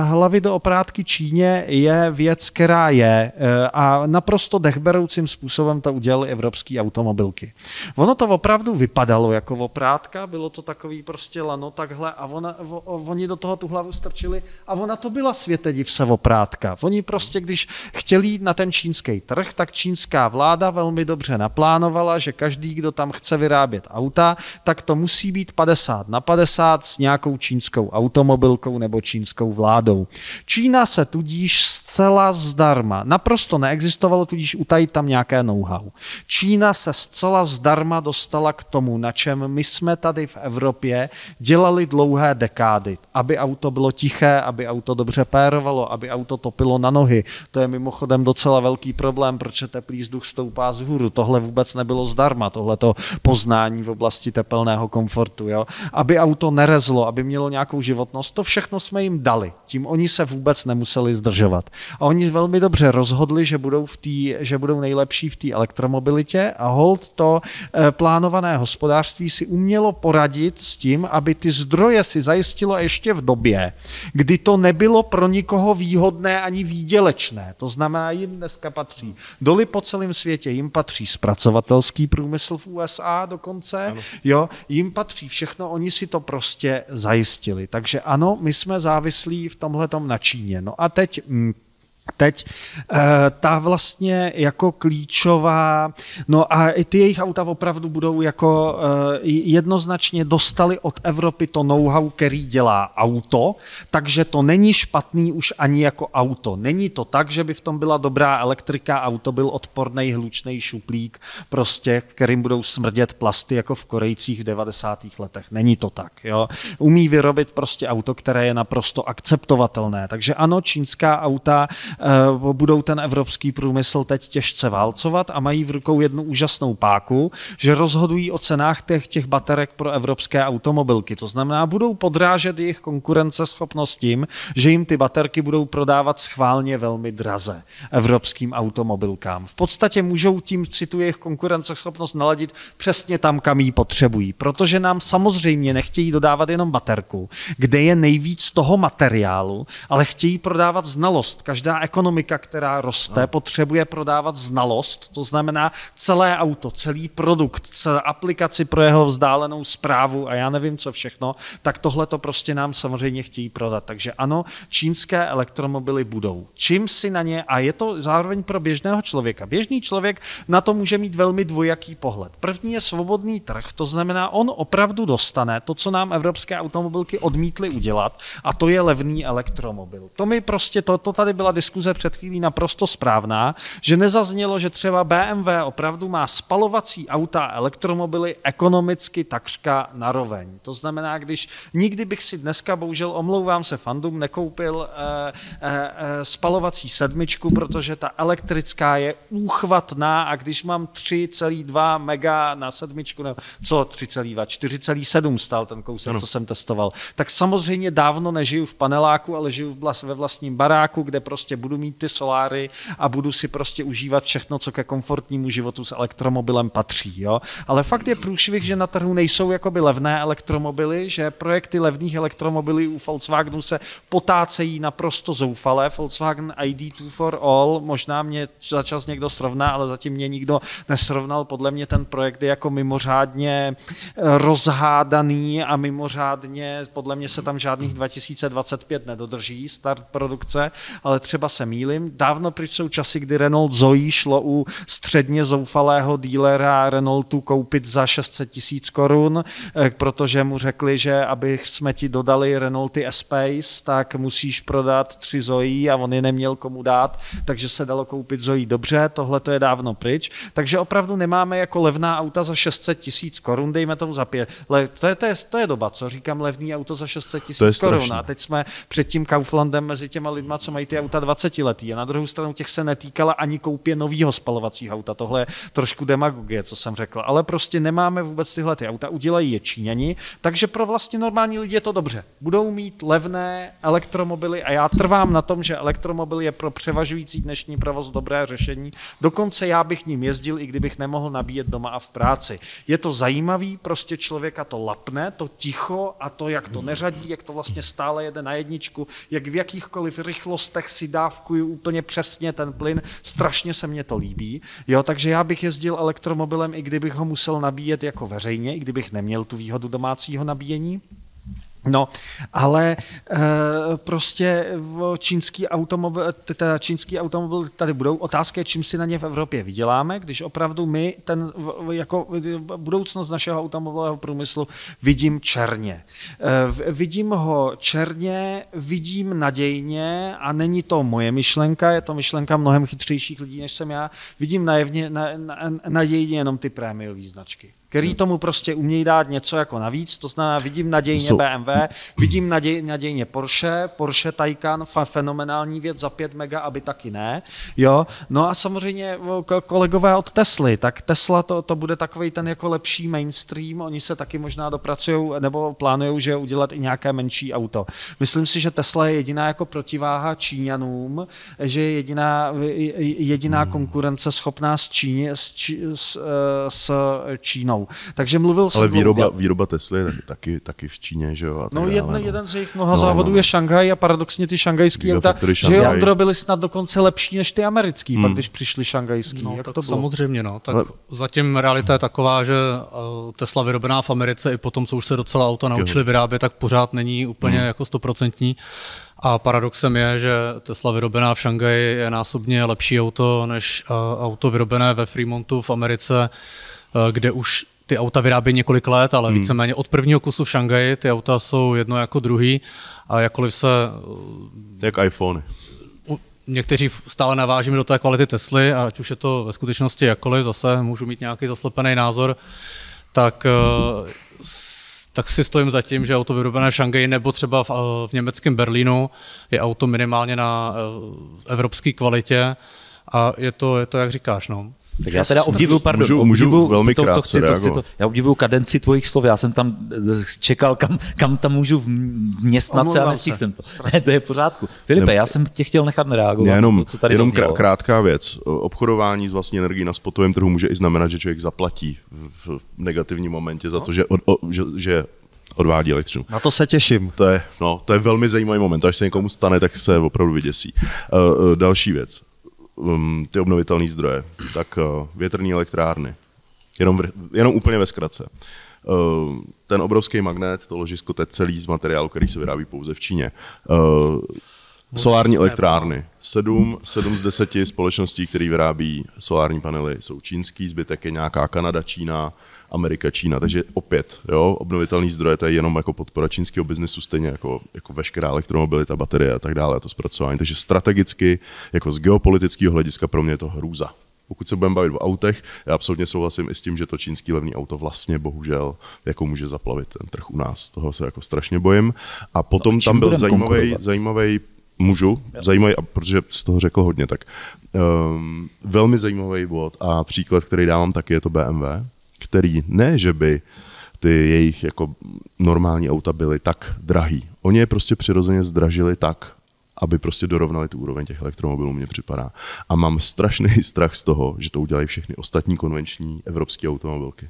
E: hlavy do oprátky Číně je věc, která je eh, a naprosto dechberoucím způsobem to udělali evropské automobilky. Ono to opravdu vypadalo jako oprátka, bylo to takový prostě lano takhle a ona, oni do toho tu hlavu strčili a ona to byla světediv se oprátka. Oni prostě, když chtěli jít na ten čínský trh, tak čínská vláda velmi dobře naplánovala, že každý, kdo tam chce vyrábět auta, tak to musí být 50 na 50 s nějakou čínskou automobilkou nebo čínskou vládou. Čína se tudíž tudíž zcela zdarma. Naprosto neexistovalo tudíž utajit tam nějaké know-how. Čína se zcela zdarma dostala k tomu, na čem my jsme tady v Evropě dělali dlouhé dekády. Aby auto bylo tiché, aby auto dobře pérovalo, aby auto topilo na nohy. To je mimochodem docela velký problém, proč teplý vzduch stoupá z hůru. Tohle vůbec nebylo zdarma, tohleto poznání v oblasti tepelného komfortu. Jo? Aby auto nerezlo, aby mělo nějakou životnost, to všechno jsme jim dali. Tím oni se vůbec nemuseli zdržovat. A oni velmi dobře rozhodli, že budou, v tý, že budou nejlepší v té elektromobilitě a hold to eh, plánované hospodářství si umělo poradit s tím, aby ty zdroje si zajistilo ještě v době, kdy to nebylo pro nikoho výhodné ani výdělečné. To znamená, jim dneska patří doly po celém světě, jim patří zpracovatelský průmysl v USA dokonce, jo, jim patří všechno, oni si to prostě zajistili. Takže ano, my jsme závislí v tomhle na Číně. No a teď teď mm, Teď eh, ta vlastně jako klíčová, no a ty jejich auta opravdu budou jako eh, jednoznačně dostali od Evropy to know-how, který dělá auto, takže to není špatný už ani jako auto. Není to tak, že by v tom byla dobrá elektrika, auto byl odporný hlučný šuplík, prostě, kterým budou smrdět plasty jako v Korejcích v 90. letech. Není to tak. Jo? Umí vyrobit prostě auto, které je naprosto akceptovatelné. Takže ano, čínská auta budou ten evropský průmysl teď těžce válcovat a mají v rukou jednu úžasnou páku, že rozhodují o cenách těch, těch baterek pro evropské automobilky. To znamená, budou podrážet jejich konkurenceschopnost tím, že jim ty baterky budou prodávat schválně velmi draze evropským automobilkám. V podstatě můžou tím, cituji jejich konkurenceschopnost, naladit přesně tam, kam ji potřebují, protože nám samozřejmě nechtějí dodávat jenom baterku, kde je nejvíc toho materiálu, ale chtějí prodávat znalost. Každá ekonomika, která roste, no. potřebuje prodávat znalost, to znamená celé auto, celý produkt, celé aplikaci pro jeho vzdálenou zprávu a já nevím, co všechno, tak tohle to prostě nám samozřejmě chtějí prodat. Takže ano, čínské elektromobily budou. Čím si na ně, a je to zároveň pro běžného člověka. Běžný člověk na to může mít velmi dvojaký pohled. První je svobodný trh, to znamená, on opravdu dostane to, co nám evropské automobilky odmítly udělat, a to je levný elektromobil. To mi prostě, to, to tady byla diskuse diskuze před chvílí naprosto správná, že nezaznělo, že třeba BMW opravdu má spalovací auta a elektromobily ekonomicky takřka naroveň. To znamená, když nikdy bych si dneska, bohužel omlouvám se fandům, nekoupil eh, eh, eh spalovací sedmičku, protože ta elektrická je úchvatná a když mám 3,2 mega na sedmičku, nebo co 3,2, 4,7 stál ten kousek, ano. co jsem testoval, tak samozřejmě dávno nežiju v paneláku, ale žiju ve vlastním baráku, kde prostě budu mít ty soláry a budu si prostě užívat všechno, co ke komfortnímu životu s elektromobilem patří. Jo? Ale fakt je průšvih, že na trhu nejsou jakoby levné elektromobily, že projekty levných elektromobilů u Volkswagenu se potácejí naprosto zoufale. Volkswagen ID2 for All, možná mě začas někdo srovná, ale zatím mě nikdo nesrovnal. Podle mě ten projekt je jako mimořádně rozhádaný a mimořádně, podle mě se tam žádných 2025 nedodrží start produkce, ale třeba se mýlim. Dávno pryč jsou časy, kdy Renault Zoe šlo u středně zoufalého dílera Renaultu koupit za 600 tisíc korun, eh, protože mu řekli, že aby jsme ti dodali Renaulty Espace, tak musíš prodat tři Zoe a on je neměl komu dát, takže se dalo koupit Zoe dobře, tohle to je dávno pryč. Takže opravdu nemáme jako levná auta za 600 tisíc korun, dejme tomu za pět. Le, to, je, to, je, to je doba, co říkám, levný auto za 600 tisíc korun. A teď jsme před tím Kauflandem mezi těma lidma, co mají ty auta 20 letý. A na druhou stranu těch se netýkala ani koupě nového spalovacího auta. Tohle je trošku demagogie, co jsem řekl. Ale prostě nemáme vůbec tyhle ty auta. Udělají je Číňani, takže pro vlastně normální lidi je to dobře. Budou mít levné elektromobily a já trvám na tom, že elektromobil je pro převažující dnešní provoz dobré řešení. Dokonce já bych ním jezdil, i kdybych nemohl nabíjet doma a v práci. Je to zajímavý, prostě člověka to lapne, to ticho a to, jak to neřadí, jak to vlastně stále jede na jedničku, jak v jakýchkoliv rychlostech si dávkuju úplně přesně ten plyn, strašně se mně to líbí. Jo, takže já bych jezdil elektromobilem, i kdybych ho musel nabíjet jako veřejně, i kdybych neměl tu výhodu domácího nabíjení. No, ale e, prostě čínský automobil, teda čínský automobil tady budou. Otázka je, čím si na ně v Evropě vyděláme, když opravdu my ten, jako budoucnost našeho automobilového průmyslu vidím černě. E, vidím ho černě, vidím nadějně a není to moje myšlenka, je to myšlenka mnohem chytřejších lidí, než jsem já. Vidím najevně, na, na, nadějně jenom ty prémiové značky který tomu prostě umějí dát něco jako navíc, to znamená, vidím nadějně so. BMW, vidím naděj, nadějně Porsche, Porsche Taycan, fenomenální věc za 5 mega, aby taky ne, jo, no a samozřejmě kolegové od Tesly, tak Tesla to, to bude takový ten jako lepší mainstream, oni se taky možná dopracují, nebo plánují, že udělat i nějaké menší auto. Myslím si, že Tesla je jediná jako protiváha Číňanům, že je jediná, jediná konkurence schopná s, Číně, s, s, s Čínou jinou. Takže mluvil jsem...
F: Ale výroba, výroba Tesly je taky, taky v Číně, že jo?
E: no, jedna, no. jeden z jejich mnoha no, závodů no, je Šanghaj a paradoxně ty šanghajský auta, že Ondro byly snad dokonce lepší než ty americký, hmm. pak když přišli šanghajský.
G: No,
E: Jak to bylo?
G: samozřejmě, no. Tak Ale... zatím realita je taková, že eh, Tesla vyrobená v Americe i potom, co už se docela auta naučili vyrábět, tak pořád není úplně hmm. jako stoprocentní. A paradoxem je, že Tesla vyrobená v Šangaji je násobně lepší auto než uh, auto vyrobené ve Fremontu v Americe, Eh, kde už ty auta vyrábí několik let, ale hmm. víceméně od prvního kusu v Šangaji ty auta jsou jedno jako druhý a jakkoliv se...
F: Eh, Jak iPhone.
G: Někteří stále navážíme do té kvality Tesly, ať už je to ve skutečnosti jakkoliv, zase můžu mít nějaký zaslepený názor, tak, eh, tak si stojím za tím, že auto vyrobené v Šangaji nebo třeba v, v německém Berlínu je auto minimálně na evropské kvalitě a je to, je to jak říkáš, no.
D: Tak já teda obdivuju, pardon,
F: můžu, můžu obdivuju, velmi to, to, chci, to, chci to,
D: já obdivuju kadenci tvojich slov, já jsem tam eh, čekal, kam, kam tam můžu vměstnat se a nestihl jsem to. (laughs) Ne, to je v pořádku. Filipe, ne, já jsem tě chtěl nechat nereagovat.
F: Jenom,
D: co tady
F: jenom zaznělo. krátká věc. Obchodování s vlastní energií na spotovém trhu může i znamenat, že člověk zaplatí v, v negativním momentě za to, že, od, o, že, že odvádí elektřinu.
E: Na to se těším.
F: To je, no, to je velmi zajímavý moment. Až se někomu stane, tak se opravdu vyděsí. Uh, uh, další věc um, ty obnovitelné zdroje, tak uh, větrné elektrárny. Jenom, v, jenom úplně ve zkratce. Uh, ten obrovský magnet, to ložisko, to je celý z materiálu, který se vyrábí pouze v Číně. Uh, Solární elektrárny. Sedm, sedm z deseti společností, které vyrábí solární panely, jsou čínský, zbytek je nějaká Kanada, Čína, Amerika, Čína. Takže opět, jo, obnovitelný zdroje, to je jenom jako podpora čínského biznesu, stejně jako, jako veškerá elektromobilita, baterie a tak dále, a to zpracování. Takže strategicky, jako z geopolitického hlediska pro mě je to hrůza. Pokud se budeme bavit o autech, já absolutně souhlasím i s tím, že to čínský levný auto vlastně bohužel jako může zaplavit ten trh u nás. Toho se jako strašně bojím. A potom tam byl zajímavý, zajímavý můžu, zajímavý, protože z toho řekl hodně, tak um, velmi zajímavý bod a příklad, který dávám taky, je to BMW, který ne, že by ty jejich jako normální auta byly tak drahý. Oni je prostě přirozeně zdražili tak, aby prostě dorovnali tu úroveň těch elektromobilů, mně připadá. A mám strašný (laughs) strach z toho, že to udělají všechny ostatní konvenční evropské automobilky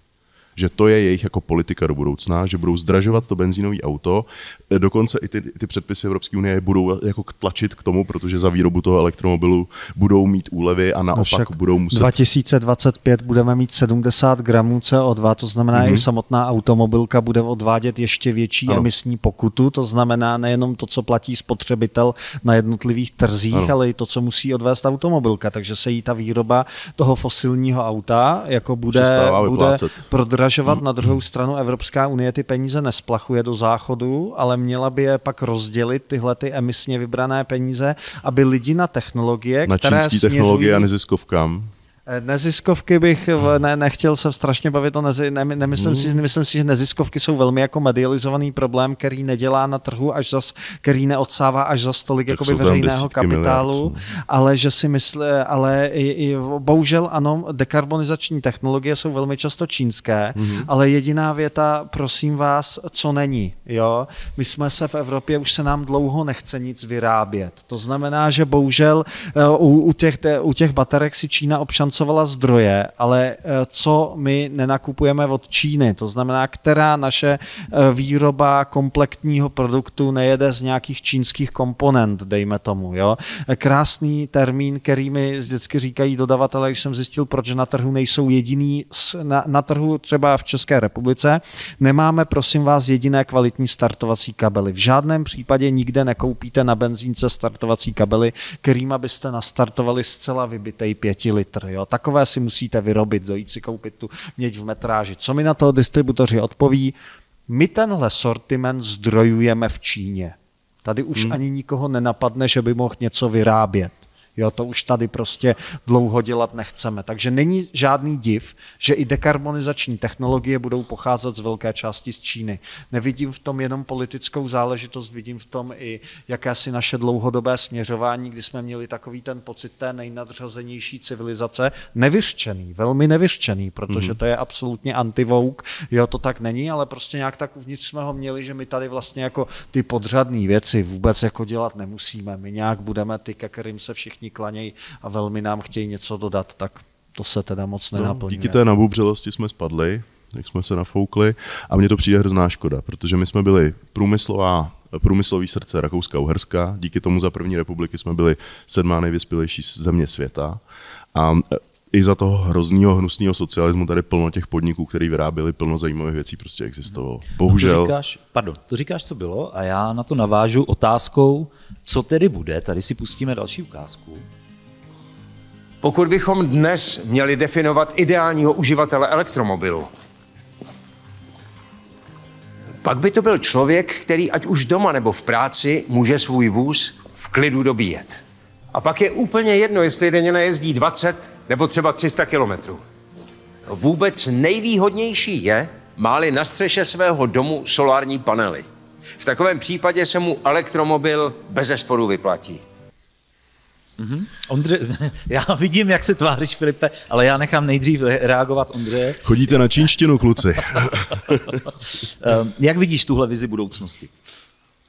F: že to je jejich jako politika do budoucna, že budou zdražovat to benzínové auto, e, dokonce i ty, ty předpisy Evropské unie budou jako tlačit k tomu, protože za výrobu toho elektromobilu budou mít úlevy a naopak no budou muset...
E: 2025 budeme mít 70 gramů CO2, to znamená, mm-hmm. i samotná automobilka bude odvádět ještě větší ano. emisní pokutu, to znamená nejenom to, co platí spotřebitel na jednotlivých trzích, ano. ale i to, co musí odvést automobilka, takže se jí ta výroba toho fosilního auta jako bude, bude prodr zdražovat. Na druhou stranu Evropská unie ty peníze nesplachuje do záchodu, ale měla by je pak rozdělit tyhle ty emisně vybrané peníze, aby lidi na technologie,
F: na
E: které
F: směřují... technologie a neziskovkám
E: neziskovky bych, ne, nechtěl se strašně bavit o nezi, ne, nemyslím, si, nemyslím si, že neziskovky jsou velmi jako medializovaný problém, který nedělá na trhu až zas, který neodsává až za stolik jakoby veřejného kapitálu, miliard. Ale že si myslí, ale i, i, bohužel ano, dekarbonizační technologie jsou velmi často čínské, mm. ale jediná věta, prosím vás, co není, jo, my jsme se v Evropě, už se nám dlouho nechce nic vyrábět, to znamená, že bohužel eh, u, u, těch, u těch baterek si Čína občan financovala zdroje, ale eh, co my nenakupujeme od Číny, to znamená, která naše eh, výroba kompletního produktu nejede z nějakých čínských komponent, dejme tomu. Jo? Krásný termín, který mi vždycky říkají dodavatelé, když jsem zjistil, proč na trhu nejsou jediný, na, na trhu třeba v České republice, nemáme, prosím vás, jediné kvalitní startovací kabely. V žádném případě nikde nekoupíte na benzínce startovací kabely, kterým byste nastartovali zcela vybitej pěti litr. Jo? Takové si musíte vyrobit, dojít si koupit tu měď v metráži. Co mi na to distributoři odpoví? My tenhle sortiment zdrojujeme v Číně. Tady už hmm. ani nikoho nenapadne, že by mohl něco vyrábět. Jo, to už tady prostě dlouho dělat nechceme. Takže není žádný div, že i dekarbonizační technologie budou pocházet z velké části z Číny. Nevidím v tom jenom politickou záležitost, vidím v tom i jakési naše dlouhodobé směřování, kdy jsme měli takový ten pocit té nejnadřazenější civilizace, nevyřčený, velmi nevyřčený, protože mm-hmm. to je absolutně antivouk. Jo, to tak není, ale prostě nějak tak uvnitř jsme ho měli, že my tady vlastně jako ty podřadné věci vůbec jako dělat nemusíme. My nějak budeme ty, ke kterým se všichni všichni klanějí a velmi nám chtějí něco dodat, tak to se teda moc no, nenaplňuje.
F: díky té nabubřelosti jsme spadli, jak jsme se nafoukli a mně to přijde hrozná škoda, protože my jsme byli průmyslová průmyslový srdce Rakouska-Uherska. Díky tomu za první republiky jsme byli sedmá nejvyspělejší země světa. A i za toho hrozného, hnusného socialismu tady plno těch podniků, které vyráběly plno zajímavých věcí, prostě existovalo. Bohužel.
D: To říkáš, pardon, to říkáš, co bylo a já na to navážu otázkou, co tedy bude. Tady si pustíme další ukázku.
H: Pokud bychom dnes měli definovat ideálního uživatele elektromobilu, pak by to byl člověk, který ať už doma nebo v práci může svůj vůz v klidu dobíjet. A pak je úplně jedno, jestli denně najezdí 20 nebo třeba 300 kilometrů. Vůbec nejvýhodnější je, máli na střeše svého domu solární panely. V takovém případě se mu elektromobil bez zesporu vyplatí.
D: Mm-hmm. Ondře, (laughs) já vidím, jak se tváříš, Filipe, ale já nechám nejdřív reagovat Ondře.
F: Chodíte na čínštinu, kluci. (laughs)
D: Ehm, jak vidíš tuhle vizi budoucnosti?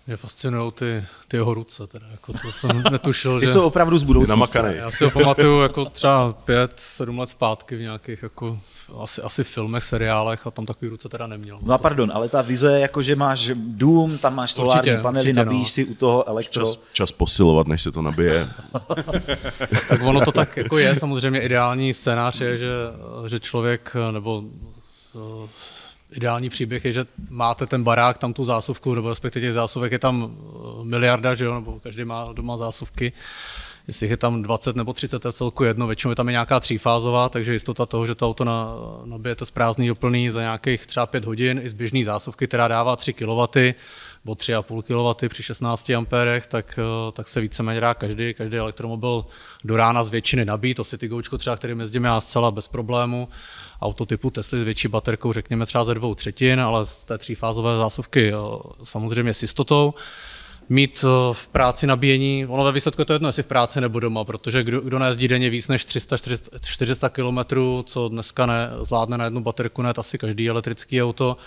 G: Mě fascinují ty, ty jeho ruce, teda, jako to jsem (laughs) netušil,
D: ty
G: že...
D: jsou opravdu z budoucnosti.
G: Já si ho pamatuju jako třeba pět, sedm let zpátky v nějakých jako asi, asi filmech, seriálech a tam takový ruce teda neměl.
D: No a pardon, ale ta vize, jako že máš dům, tam máš solární určitě, panely, určitě, nabíjíš no. si u toho elektro.
F: Čas, čas posilovat, než se to nabije. (laughs)
G: tak ono to tak jako je, samozřejmě ideální scénář je, že, že člověk nebo ideální příběh je, že máte ten barák, tam tu zásuvku, nebo respektive těch zásuvek je tam eh, miliarda, že jo, nebo každý má doma zásuvky. Jestli je tam 20 nebo 30, to je celku jedno, většinou je tam i nějaká třífázová, takže jistota toho, že to auto na, nabijete z prázdný do plný za nějakých třeba 5 hodin i z běžné zásuvky, která dává 3 kW, nebo 3,5 kW při 16 amperech, tak, eh, tak se víceméně dá každý, každý elektromobil do rána z většiny nabít. To si ty goučko třeba, kterým jezdím já zcela bez problému. Auto typu Tesla s větší baterkou, řekněme třeba ze dvou třetin, ale z té třífázové zásuvky eh, samozřejmě s jistotou. Mít eh, v práci nabíjení, ono ve výsledku je to jedno, jestli v práci nebo doma, protože kdo, kdo nejezdí denně víc než 300-400 km, co dneska ne, zvládne na jednu baterku net asi každý elektrický auto,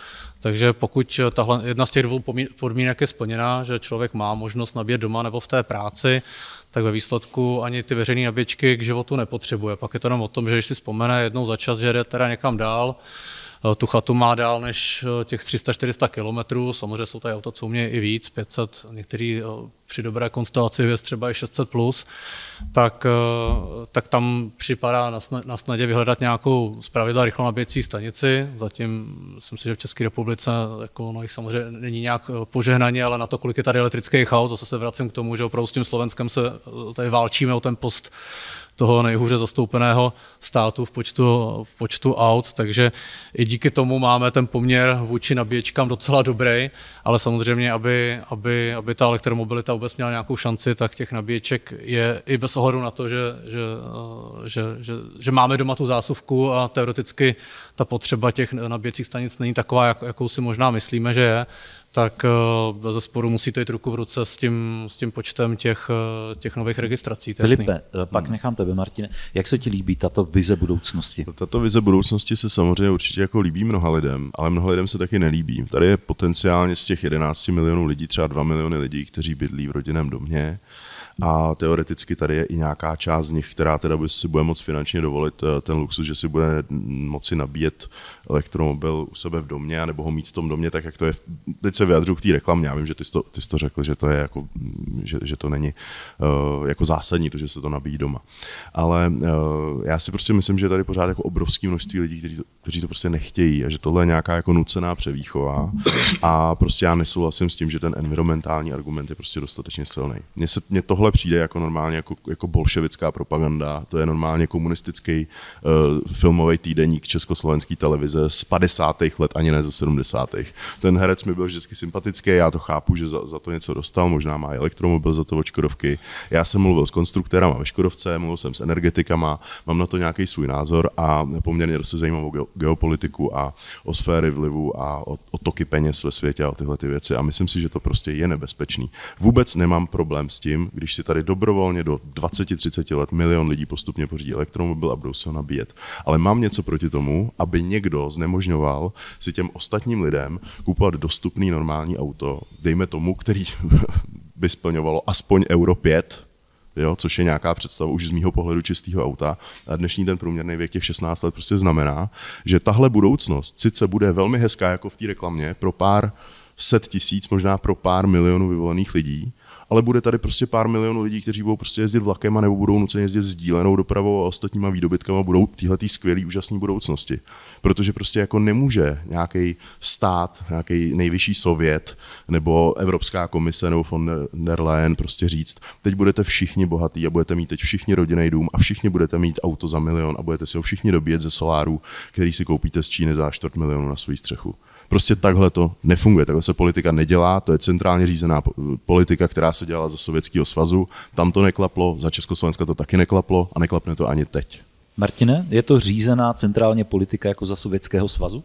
G: takže pokud tahle, jedna z těch dvou podmínek je splněná, že člověk má možnost nabíjet doma nebo v té práci, tak ve výsledku ani ty veřejné nabíječky k životu nepotřebuje. Pak je to jenom o tom, že když si vzpomene jednou za čas, že jde teda někam dál, Eh, tu chatu má dál než eh, těch 300-400 kilometrů, samozřejmě jsou tady auta, co mě i víc, 500, některý eh, při dobré konstelaci věc třeba i 600 plus, tak, tak tam připadá na snadě vyhledat nějakou zpravidla rychlou nabíjecí stanici. Zatím myslím si, že v České republice jako, no, jich samozřejmě není nějak požehnaně, ale na to, kolik je tady elektrický chaos, zase se vracím k tomu, že opravdu s tím Slovenskem se tady válčíme o ten post toho nejhůře zastoupeného státu v počtu, v počtu aut, takže i díky tomu máme ten poměr vůči nabíječkám docela dobrý, ale samozřejmě, aby, aby, aby ta elektromobilita vůbec měla nějakou šanci, tak těch nabíječek je i bez ohledu na to, že, že, že, že, že máme doma tu zásuvku a teoreticky ta potřeba těch nabíjecích stanic není taková, jak, jakou si možná myslíme, že je, tak eh, ze sporu musí to jít ruku v ruce s tím, s tím počtem těch, eh, těch nových registrací.
D: Filipe, eh, pak nechám tebe, Martine. Jak se ti líbí tato vize budoucnosti?
F: Tato vize budoucnosti se samozřejmě určitě jako líbí mnoha lidem, ale mnoha lidem se taky nelíbí. Tady je potenciálně z těch 11 milionů lidí třeba 2 miliony lidí, kteří bydlí v rodinném domě a teoreticky tady je i nějaká část z nich, která teda by si bude moct finančně dovolit ten luxus, že si bude moci nabíjet elektromobil u sebe v domě, nebo ho mít v tom domě, tak jak to je. Teď se vyjadřu k té reklamě, já vím, že ty jsi to, ty jsi to řekl, že to je jako, že, že to není uh, jako zásadní, to, že se to nabíjí doma. Ale uh, já si prostě myslím, že je tady pořád jako obrovské množství lidí, kteří to, kteří to prostě nechtějí a že tohle je nějaká jako nucená převýchova a prostě já nesouhlasím s tím, že ten environmentální argument je prostě dostatečně silný. Mně, se, mně tohle přijde jako normálně jako, jako bolševická propaganda, to je normálně komunistický uh, filmový týdeník československý televize z 50. let, ani ne ze 70. Ten herec mi byl vždycky sympatický, já to chápu, že za, za to něco dostal, možná má elektromobil za to od Škodovky. Já jsem mluvil s konstruktérama ve Škodovce, mluvil jsem s energetikama, mám na to nějaký svůj názor a poměrně se zajímám o geopolitiku a o sféry vlivu a o, o toky peněz ve světě a o tyhle ty věci. A myslím si, že to prostě je nebezpečný. Vůbec nemám problém s tím, když si tady dobrovolně do 20-30 let milion lidí postupně pořídí elektromobil a budou se ho nabíjet. Ale mám něco proti tomu, aby někdo znemožňoval si těm ostatním lidem kupovat dostupný normální auto, dejme tomu, který (laughs) by splňovalo aspoň euro 5, jo, což je nějaká představa už z mýho pohledu čistého auta. A dnešní ten průměrný věk těch 16 let prostě znamená, že tahle budoucnost sice bude velmi hezká jako v té reklamě pro pár set tisíc, možná pro pár milionů vyvolených lidí, ale bude tady prostě pár milionů lidí, kteří budou prostě jezdit vlakem a nebo budou nuceni jezdit sdílenou dopravou a ostatníma výdobytkama budou tyhle skvělé úžasné budoucnosti. Protože prostě jako nemůže nějaký stát, nějaký nejvyšší sovět nebo Evropská komise nebo von der Leyen prostě říct, teď budete všichni bohatí a budete mít teď všichni rodinný dům a všichni budete mít auto za milion a budete si ho všichni dobíjet ze soláru, který si koupíte z Číny za čtvrt milionu na svou střechu. Prostě takhle to nefunguje, takhle se politika nedělá, to je centrálně řízená politika, která se dělala za Sovětského svazu, tam to neklaplo, za Československa to taky neklaplo a neklapne to ani teď.
D: Martine, je to řízená centrálně politika jako za Sovětského svazu?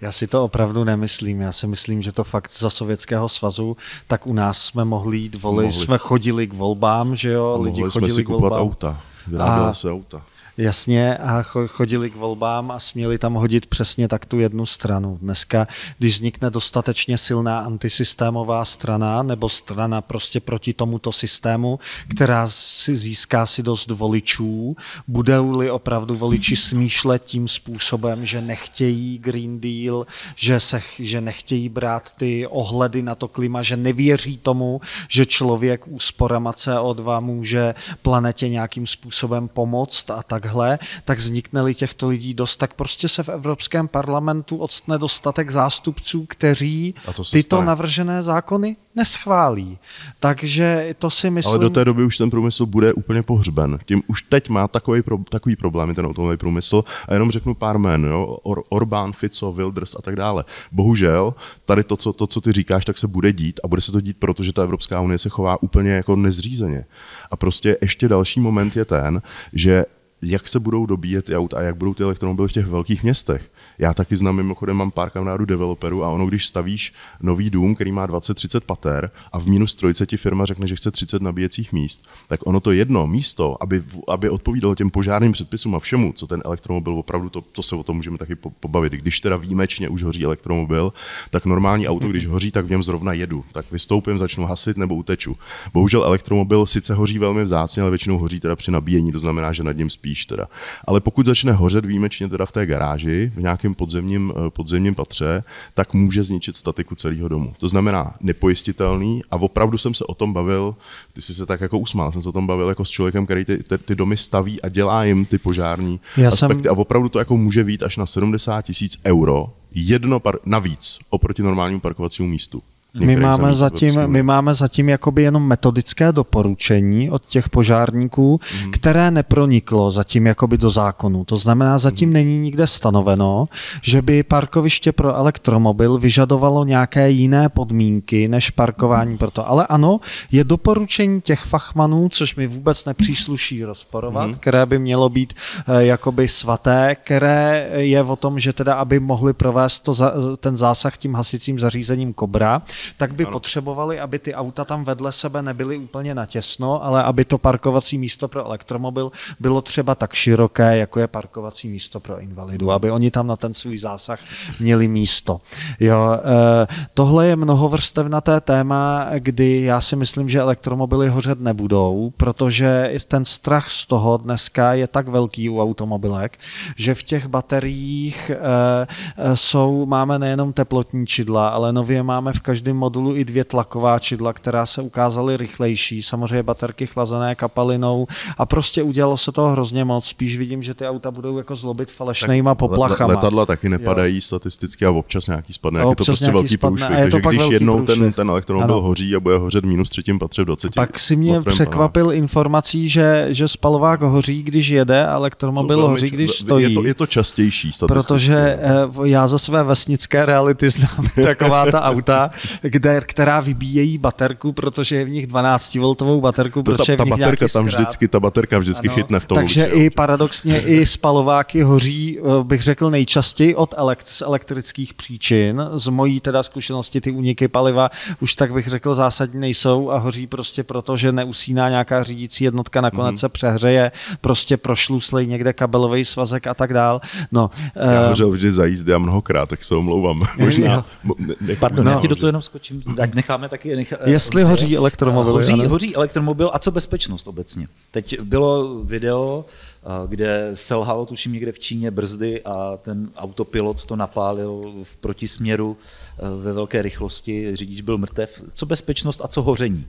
E: Já si to opravdu nemyslím. Já si myslím, že to fakt za Sovětského svazu, tak u nás jsme mohli jít volit, mohli. jsme chodili k volbám, že jo,
F: lidi chodili jsme si k volbám. auta, vyráběla se auta.
E: Jasně, a chodili k volbám a směli tam hodit přesně tak tu jednu stranu. Dneska, když vznikne dostatečně silná antisystémová strana nebo strana prostě proti tomuto systému, která si získá si dost voličů, budou-li opravdu voliči smýšlet tím způsobem, že nechtějí Green Deal, že, se, že nechtějí brát ty ohledy na to klima, že nevěří tomu, že člověk úsporama CO2 může planetě nějakým způsobem pomoct a tak takhle, tak vznikne těchto lidí dost, tak prostě se v Evropském parlamentu odstne dostatek zástupců, kteří tyto stane. navržené zákony neschválí. Takže to si myslím...
F: Ale do té doby už ten průmysl bude úplně pohřben. Tím už teď má takový, pro, takový problém ten automobilový průmysl. A jenom řeknu pár jmen, jo? Or, Orbán, Fico, Wilders a tak dále. Bohužel, tady to co, to, co ty říkáš, tak se bude dít a bude se to dít, protože ta Evropská unie se chová úplně jako nezřízeně. A prostě ještě další moment je ten, že jak se budou dobíjet ty auta a jak budou ty elektromobily v těch velkých městech. Já taky znám, mimochodem mám pár kamarádů developerů a ono, když stavíš nový dům, který má 20-30 pater a v minus trojce ti firma řekne, že chce 30 nabíjecích míst, tak ono to jedno místo, aby, aby odpovídalo těm požárným předpisům a všemu, co ten elektromobil opravdu, to, to se o tom můžeme taky pobavit. Když teda výjimečně už hoří elektromobil, tak normální auto, když hoří, tak v něm zrovna jedu. Tak vystoupím, začnu hasit nebo uteču. Bohužel elektromobil sice hoří velmi vzácně, ale většinou hoří teda při nabíjení, to znamená, že nad ním spíš teda. Ale pokud začne hořet výjimečně teda v té garáži, v nějakém podzemním, eh, podzemním patře, tak může zničit statiku celého domu. To znamená nepojistitelný a opravdu jsem se o tom bavil, ty jsi se tak jako usmál, jsem se o tom bavil jako s člověkem, který ty, ty, ty domy staví a dělá jim ty požární Já aspekty jsem... a opravdu to jako může být až na 70 tisíc euro jedno par- navíc oproti normálnímu parkovacímu místu.
E: My máme, zatím, my máme zatím jakoby jenom metodické doporučení od těch požárníků, mm. které neproniklo zatím jakoby do zákonu. To znamená, zatím mm. není nikde stanoveno, že by parkoviště pro elektromobil vyžadovalo nějaké jiné podmínky než parkování pro to. Ale ano, je doporučení těch fachmanů, což mi vůbec nepřísluší rozporovat, mm. které by mělo být eh, jakoby svaté, které je o tom, že teda, aby mohli provést to, ten zásah tím hasicím zařízením Kobra, tak by ano. potřebovali, aby ty auta tam vedle sebe nebyly úplně natěsno, ale aby to parkovací místo pro elektromobil bylo třeba tak široké, jako je parkovací místo pro invalidu, aby oni tam na ten svůj zásah měli místo. Jo, eh, tohle je mnohovrstevnaté téma, kdy já si myslím, že elektromobily hořet nebudou, protože ten strach z toho dneska je tak velký u automobilek, že v těch bateriích eh, eh, jsou, máme nejenom teplotní čidla, ale nově máme v každém každém modulu i dvě tlaková čidla, která se ukázaly rychlejší, samozřejmě baterky chlazené kapalinou a prostě udělalo se toho hrozně moc. Spíš vidím, že ty auta budou jako zlobit falešnýma poplachama.
F: Letadla taky nepadají jo. statisticky a občas nějaký spadne, jak je to prostě velký průšvih. Takže když jednou ten, ten elektromobil hoří a bude hořet minus třetím patře v 20.
E: Pak si mě překvapil pana. informací, že, že spalovák hoří, když jede, a elektromobil to hoří, když stojí.
F: Je to, je to častější
E: Protože eh, já za své vesnické reality (laughs) znám taková ta auta, kde, která vybíjejí baterku, protože je v nich 12V baterku,
F: no,
E: protože
F: ta,
E: ta
F: v nich baterka tam vždycky, ta baterka vždycky ano, chytne v tom
E: Takže luči, i paradoxně i spalováky hoří, eh, bych řekl nejčastěji od elekt, z elektrických příčin. Z mojí teda zkušenosti ty úniky paliva už tak bych řekl zásadní nejsou a hoří prostě proto, že neusíná nějaká řídící jednotka, nakonec mm-hmm. se přehřeje, prostě prošluslej někde kabelový svazek a tak dál. No,
F: já uh, hořel vždy za jízdy a mnohokrát, tak se omlouvám. Možná,
D: ne, Pardon, no, já ti do toho jenom skočím, ať necháme taky... Nech,
E: Jestli hoří, hoří elektromobil.
D: Hoří, hoří elektromobil a co bezpečnost obecně. Teď bylo video, kde selhalo, tuším někde v Číně, brzdy a ten autopilot to napálil v protisměru ve velké rychlosti, řidič byl mrtev. Co bezpečnost a co hoření?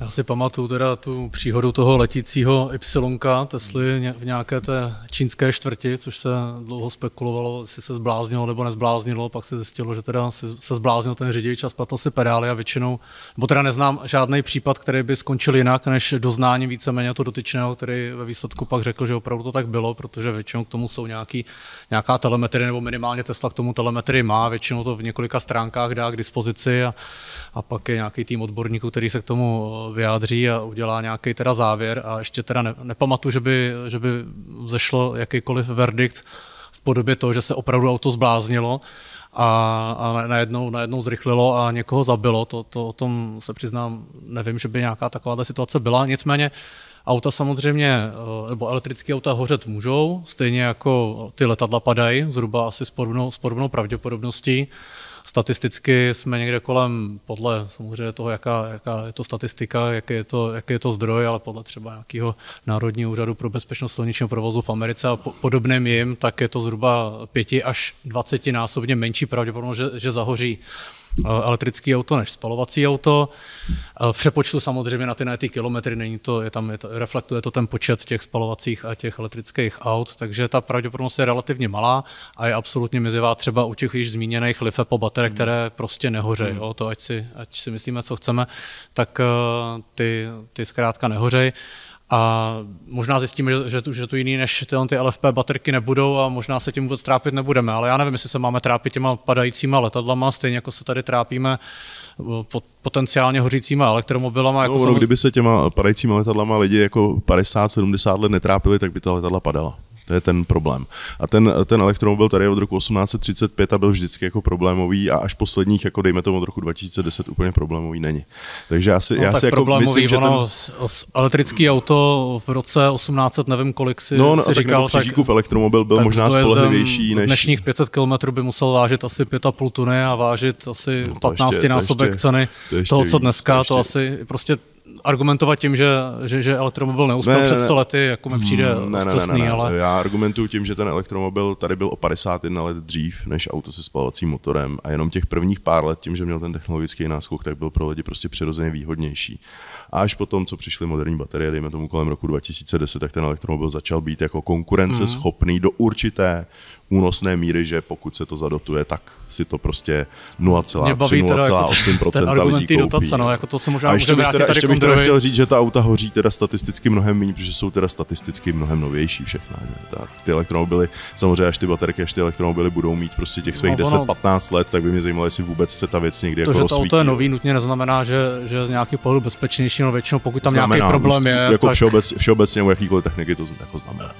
G: Já si pamatuju teda tu příhodu toho letícího Y Tesly v nějaké té čínské čtvrti, což se dlouho spekulovalo, jestli se zbláznilo nebo nezbláznilo, pak se zjistilo, že teda se zbláznil ten řidič a splatl si pedály a většinou, bo teda neznám žádný případ, který by skončil jinak, než doznání víceméně to dotyčného, který ve výsledku pak řekl, že opravdu to tak bylo, protože většinou k tomu jsou nějaký, nějaká telemetrie, nebo minimálně Tesla k tomu telemetrii má, většinou to v několika stránkách dá k dispozici a, a pak je nějaký tým odborníků, který se k tomu vyjádří a udělá nějaký teda závěr a ještě teda ne, nepamatuju, že by, že by zešlo jakýkoliv verdikt v podobě toho, že se opravdu auto zbláznilo a, a najednou, najednou zrychlilo a někoho zabilo. To, to o tom se přiznám, nevím, že by nějaká taková situace byla. Nicméně Auta samozřejmě, eh, nebo elektrické auta hořet můžou, stejně jako ty letadla padají, zhruba asi s podobnou, s podobnou pravděpodobností. Statisticky jsme někde kolem, podle samozřejmě toho, jaká, jaká je to statistika, jaký je to, jaký je to zdroj, ale podle třeba nějakého Národního úřadu pro bezpečnost silničního provozu v Americe a po, podobným jim, tak je to zhruba 5 až 20 násobně menší pravděpodobnost, že, že zahoří elektrické auto než spalovací auto. V přepočtu samozřejmě na ty, na ty kilometry není to, je tam, je to, reflektuje to ten počet těch spalovacích a těch elektrických aut, takže ta pravděpodobnost je relativně malá a je absolutně mizivá třeba u těch již zmíněných life po baterech, hmm. které prostě nehořejí. Hmm. To ať si, ať si myslíme, co chceme, tak ty, ty zkrátka nehořejí. A možná zjistíme, že, tu, že tu jiný než tyhle ty LFP baterky nebudou a možná se tím vůbec trápit nebudeme. Ale já nevím, jestli se máme trápit těma padajícíma letadlama, stejně jako se tady trápíme potenciálně hořícíma elektromobilama. Jako
F: no, no, kdyby se těma padajícíma letadlama lidi jako 50-70 let netrápili, tak by ta letadla padala. To je ten problém. A ten, ten elektromobil tady je od roku 1835 a byl vždycky jako problémový a až posledních, jako dejme tomu od roku 2010, úplně problémový není. Takže asi,
G: no,
F: já si
G: jako myslím, že
F: ten...
G: elektrický auto v roce 1800, nevím kolik si, no, no, si říkal,
F: tak, elektromobil byl možná spolehlivější
G: než... Dnešních 500 km by musel vážit asi 5,5 tuny a vážit asi no 15 ještě, násobek to ještě, ceny to toho, co dneska, to, ještě... to asi prostě argumentovat tím, že, že, že elektromobil neuspěl ne, před 100 lety, jako mi přijde hmm, ne, ne, ne, ne, ale...
F: Já argumentuju tím, že ten elektromobil tady byl o 51 let dřív než auto se spalovacím motorem a jenom těch prvních pár let tím, že měl ten technologický náskok, tak byl pro lidi prostě přirozeně výhodnější. A až potom, co přišly moderní baterie, dejme tomu kolem roku 2010, tak ten elektromobil začal být jako konkurenceschopný mm. do určité únosné míry, že pokud se to zadotuje, tak si to prostě 0,3-0,8% lidí koupí.
G: Dotace, no, jako to se možná a
F: ještě bych, teda, ještě bych teda chtěl říct, že ta auta hoří teda statisticky mnohem méně, protože jsou teda statisticky mnohem novější všechno. Že? Ta, ty elektromobily, samozřejmě až ty baterky, až ty elektromobily budou mít prostě těch svých no, 10-15 let, tak by mě zajímalo, jestli vůbec se ta věc někdy
G: to,
F: jako
G: že to auto je nový, nutně neznamená, že, že z nějaký pohledu bezpečnější, no většinou pokud tam znamená, nějaký problém je.
F: Jako tak... všeobec, všeobecně u jakýkoliv techniky to jako znamená.